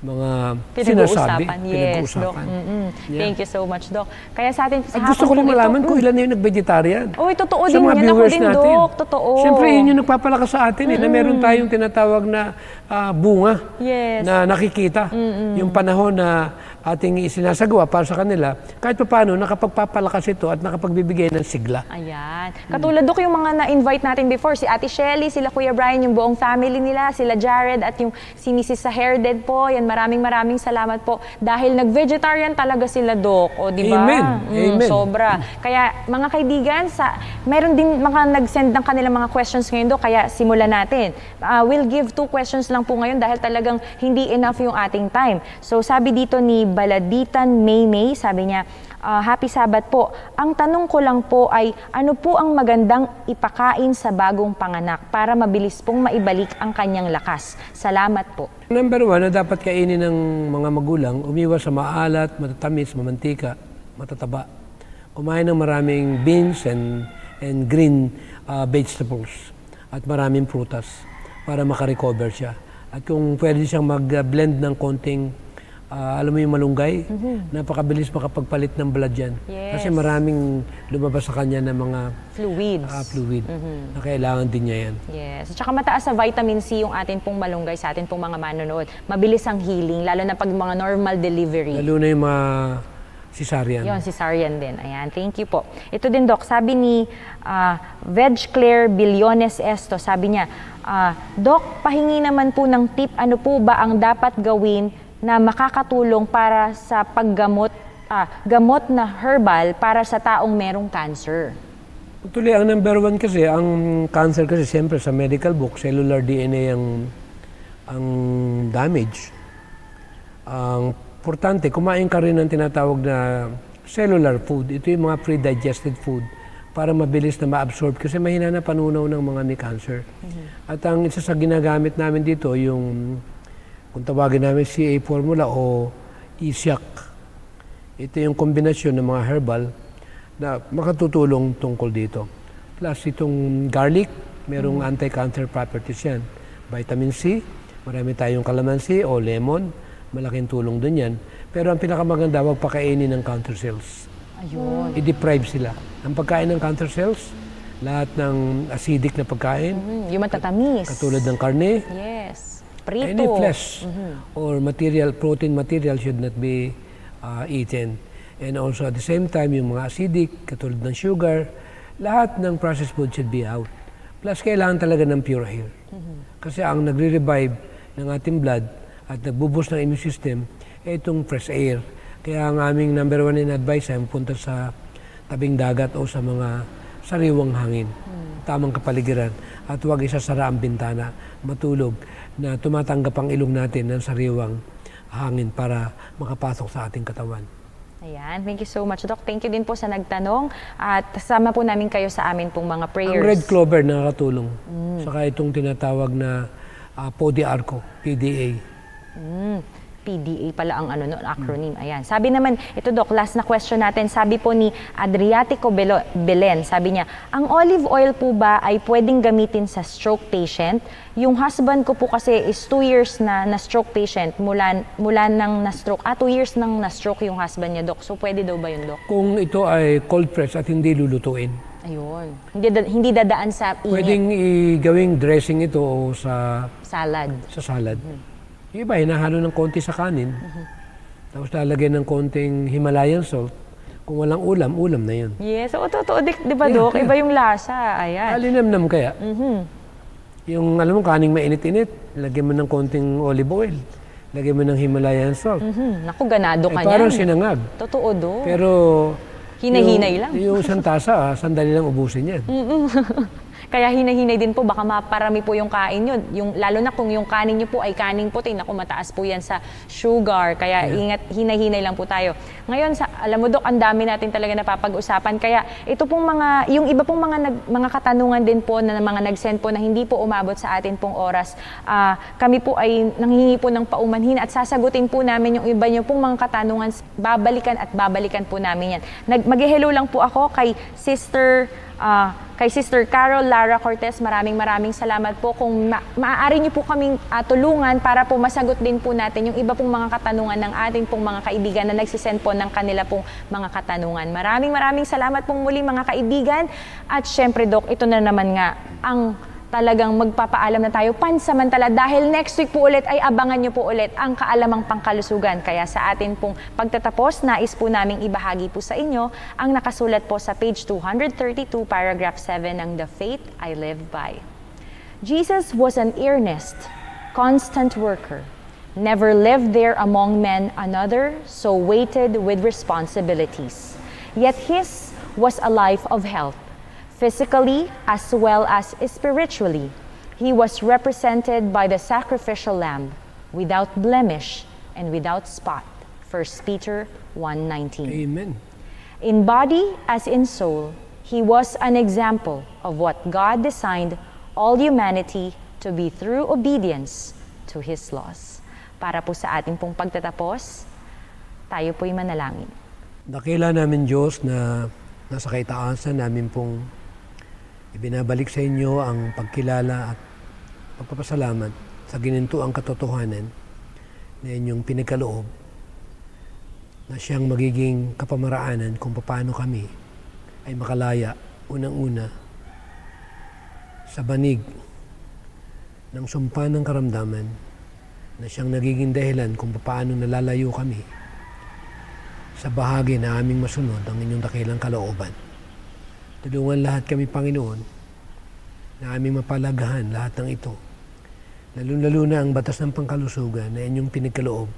mga sinasabi. Pinag-uusapan. Yes, Doc. Mm-mm. Yeah. Thank you so much, Doc. Kaya sa atin, sa At gusto ko ito- malaman kung Mm. ilan na yung nag-vegetarian. Uy, totoo sa din mga yan. Ako viewers din, natin. Doc. Totoo. Siyempre, yun yung nagpapalakas sa atin. Eh, na meron tayong tinatawag na ah, bunga Yes. na nakikita. Yung panahon na ating isinasagawa para sa kanila, kahit pa paano, nakapagpapalakas ito at nakapagbibigay ng sigla. Ayan. Katulad Doc, yung mga na-invite natin before, si Ate Shelly, sila Kuya Brian, yung buong family nila, sila Jared, at yung si Mrs. sa Hairdead po. Yan, maraming maraming salamat po. Dahil nag-vegetarian talaga sila, Doc. O, di ba? Amen. Mm, Amen. Sobra. Kaya, mga kaibigan, sa, meron din mga nag-send ng kanilang mga questions ngayon, Doc. Kaya, simulan natin. Ah, we'll give two questions lang po ngayon dahil talagang hindi enough yung ating time. So, sabi dito ni Baladitan Maymay, sabi niya, ah, Happy Sabat po. Ang tanong ko lang po ay, ano po ang magandang ipakain sa bagong panganak para mabilis pong maibalik ang kanyang lakas? Salamat po. Number one, dapat kainin ng mga magulang, umiwas sa maalat, matatamis, mamantika, matataba. Kumain ng maraming beans and, and green uh, vegetables at maraming prutas para makarecover siya. At kung pwede siyang mag-blend ng konting Ah, alam mo yung malunggay? Napakabilis makapagpalit ng blood yan. Yes. Kasi maraming lumabas sa kanya ng mga Fluids. ah, fluid na kailangan din niya yan. Yes. At saka mataas sa vitamin C yung atin pong malunggay sa atin pong mga manonood. Mabilis ang healing, lalo na pag mga normal delivery. Lalo na yung mga cesarean. Yon, cesarean din. Ayan, thank you po. Ito din, Doc, sabi ni ah, Veg Claire Billones Esto, sabi niya, ah, Doc, pahingi naman po ng tip, ano po ba ang dapat gawin na makakatulong para sa paggamot, ah, gamot na herbal para sa taong merong cancer? Actually, ang number one kasi, ang cancer kasi siyempre sa medical book, cellular DNA ang, ang damage. Ang importante, kumain ka rin ng tinatawag na cellular food. Ito yung mga pre-digested food para mabilis na ma-absorb kasi mahina na panunaw ng mga may cancer. At ang isa sa ginagamit namin dito, yung kung tawagin namin CA formula o ISIAC. Ito yung kombinasyon ng mga herbal na makatutulong tungkol dito. Plus itong garlic, merong anti-cancer properties yan. Vitamin C, marami tayong kalamansi o lemon, malaking tulong dun yan. Pero ang pinakamaganda, huwag pakainin ng cancer cells. Ayun. I-deprive sila. Ang pagkain ng cancer cells, lahat ng acidic na pagkain, Hmm, yung matatamis. katulad ng karne, Yes. Prito. any flesh or material, protein material should not be uh, eaten. And also at the same time, yung mga acidic, katulad ng sugar, lahat ng processed food should be out. Plus, kailangan talaga ng pure air. Kasi ang nagre-revive ng ating blood at nagbubus ng immune system, eh itong fresh air. Kaya ang aming number one in advice ay punta sa tabing dagat o sa mga sariwang hangin. Tamang kapaligiran. At huwag isasara ang bintana, matulog na tumatanggap ang ilong natin ng sariwang hangin para makapasok sa ating katawan. Ayan, thank you so much, Doc. Thank you din po sa nagtanong at kasama po namin kayo sa amin pong mga prayers. Ang red clover nakakatulong. Saka itong tinatawag na uh, Podiarco, PDA. Mm, PDA pala ang ano no, acronym. Ayan. Sabi naman, ito Doc, last na question natin. Sabi po ni Adriatico Belen, sabi niya, ang olive oil po ba ay pwedeng gamitin sa stroke patient? Yung husband ko po kasi is 2 years na na-stroke patient mula, mula nang na-stroke. Ah, 2 years nang na-stroke yung husband niya, Doc. So, pwede daw ba yun, Doc? Kung ito ay cold press at hindi lulutuin, Ayun. Hindi, da- hindi dadaan sa init. pwedeng i-gawing dressing ito o sa, Salad. sa salad. Yung iba, hinahalo ng konti sa kanin. Tapos lalagyan ng konting Himalayan salt. Kung walang ulam, ulam na yun. Yes, oo, totoo. Di, di ba, Doc? Iba yung lasa. Ayan. Alinamnam kaya. Mhm. Yung alam mo, kaning mainit-init, lagyan mo ng konting olive oil. Lagyan mo ng Himalayan salt. Mhm. Naku, ganado Eh, ka parang niyan. sinangag. Totoo, Doc. Pero... Hinay-hinay yung, lang. Yung isang tasa, ah, sandali lang ubusin yan. Kaya hinay-hinay din po, baka maparami po yung kain nyo. Yung, lalo na kung yung kanin nyo po ay kaning puti, naku, mataas po yan sa sugar. Kaya ingat, hinay-hinay lang po tayo. Ngayon, sa, alam mo, Dok, ang dami natin talaga napapag-usapan. Kaya ito pong mga, yung iba pong mga, nag, mga katanungan din po na mga nag-send po na hindi po umabot sa atin pong oras, ah, kami po ay nanghingi po ng paumanhin at sasagutin po namin yung iba nyo pong mga katanungan. Babalikan at babalikan po namin yan. Nag, mag-hello lang po ako kay Sister Ah, kay Sister Carol Lara Cortez, maraming maraming salamat po. Kung ma- maaari niyo po kaming ah, tulungan para po masagot din po natin yung iba pong mga katanungan ng ating pong mga kaibigan na nagsisend po ng kanila pong mga katanungan. Maraming maraming salamat pong muli mga kaibigan. At syempre, Doc, ito na naman nga ang talagang magpapaalam na tayo pansamantala dahil next week po ulit ay abangan nyo po ulit ang kaalamang pangkalusugan. Kaya sa atin pong pagtatapos, nais po naming ibahagi po sa inyo ang nakasulat po sa page 232, paragraph 7 ng The Faith I Live By. Jesus was an earnest, constant worker, never lived there among men another, so waited with responsibilities. Yet his was a life of health, physically as well as spiritually. He was represented by the sacrificial lamb, without blemish and without spot. 1 Peter 1:19. Amen. In body as in soul, he was an example of what God designed all humanity to be through obedience to his laws. Para po sa ating pong pagtatapos, tayo po'y manalangin. Dakila namin Diyos na nasa kaitaasan namin pong ibinabalik sa inyo ang pagkilala at pagpapasalamat sa ginintuang katotohanan na inyong pinagkaloob na siyang magiging kapamaraanan kung paano kami ay makalaya unang-una sa banig ng sumpa ng karamdaman na siyang nagiging dahilan kung paano nalalayo kami sa bahagi na aming masunod ang inyong dakilang kalooban. Tulungan lahat kami, Panginoon, na aming mapalagahan lahat ng ito. Lalo-lalo na ang batas ng pangkalusugan na inyong pinagkaloob.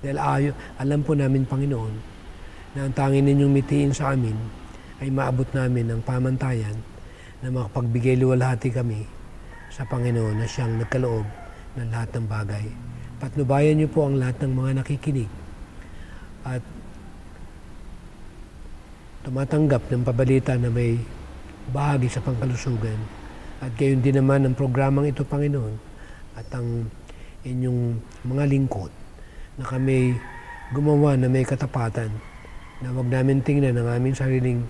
Dahil ayo, alam po namin, Panginoon, na ang tanging ninyong mitiin sa amin ay maabot namin ang pamantayan na makapagbigay luwalhati kami sa Panginoon na siyang nagkaloob ng lahat ng bagay. Patnubayan niyo po ang lahat ng mga nakikinig at tumatanggap ng pabalita na may bahagi sa pangkalusugan. At gayon din naman ang programang ito, Panginoon, at ang inyong mga lingkod na kami gumawa na may katapatan na wag namin tingnan ang aming sariling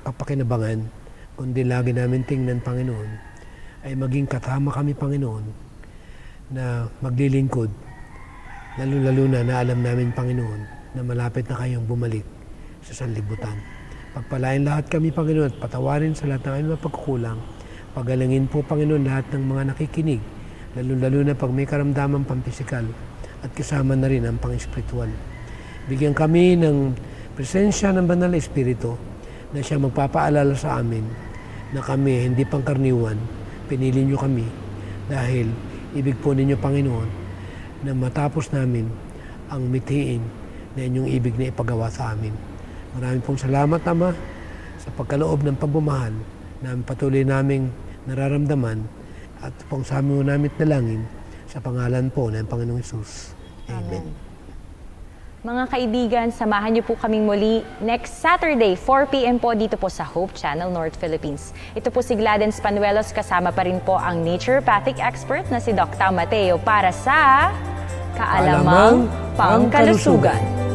kapakinabangan, kundi lagi namin tingnan, Panginoon, ay maging katama kami, Panginoon, na maglilingkod, lalo-lalo na na alam namin, Panginoon, na malapit na kayong bumalik sa sanlibutan. Pagpalain lahat kami, Panginoon, at patawarin sa lahat ng aming mga. Pagalangin po, Panginoon, lahat ng mga nakikinig, lalo-lalo na pag may karamdaman pampisikal at kasama na rin ang pang-espiritual. Bigyan kami ng presensya ng Banal na Espiritu na siya magpapaalala sa amin na kami hindi pangkarniwan, pinili niyo kami dahil ibig po ninyo, Panginoon, na matapos namin ang mithiin na inyong ibig na ipagawa sa amin. Maraming pong salamat, Ama, sa pagkaloob ng pagmamahal na patuloy naming nararamdaman at pong sa amin namin nalangin sa pangalan po ng Panginoong Isus. Amen. Mga kaibigan, samahan niyo po kaming muli next Saturday, 4 p.m. po dito po sa Hope Channel North Philippines. Ito po si Gladys Panuelos, kasama pa rin po ang naturopathic expert na si Dr. Mateo para sa Kaalamang Kaalamang Pangkalusugan.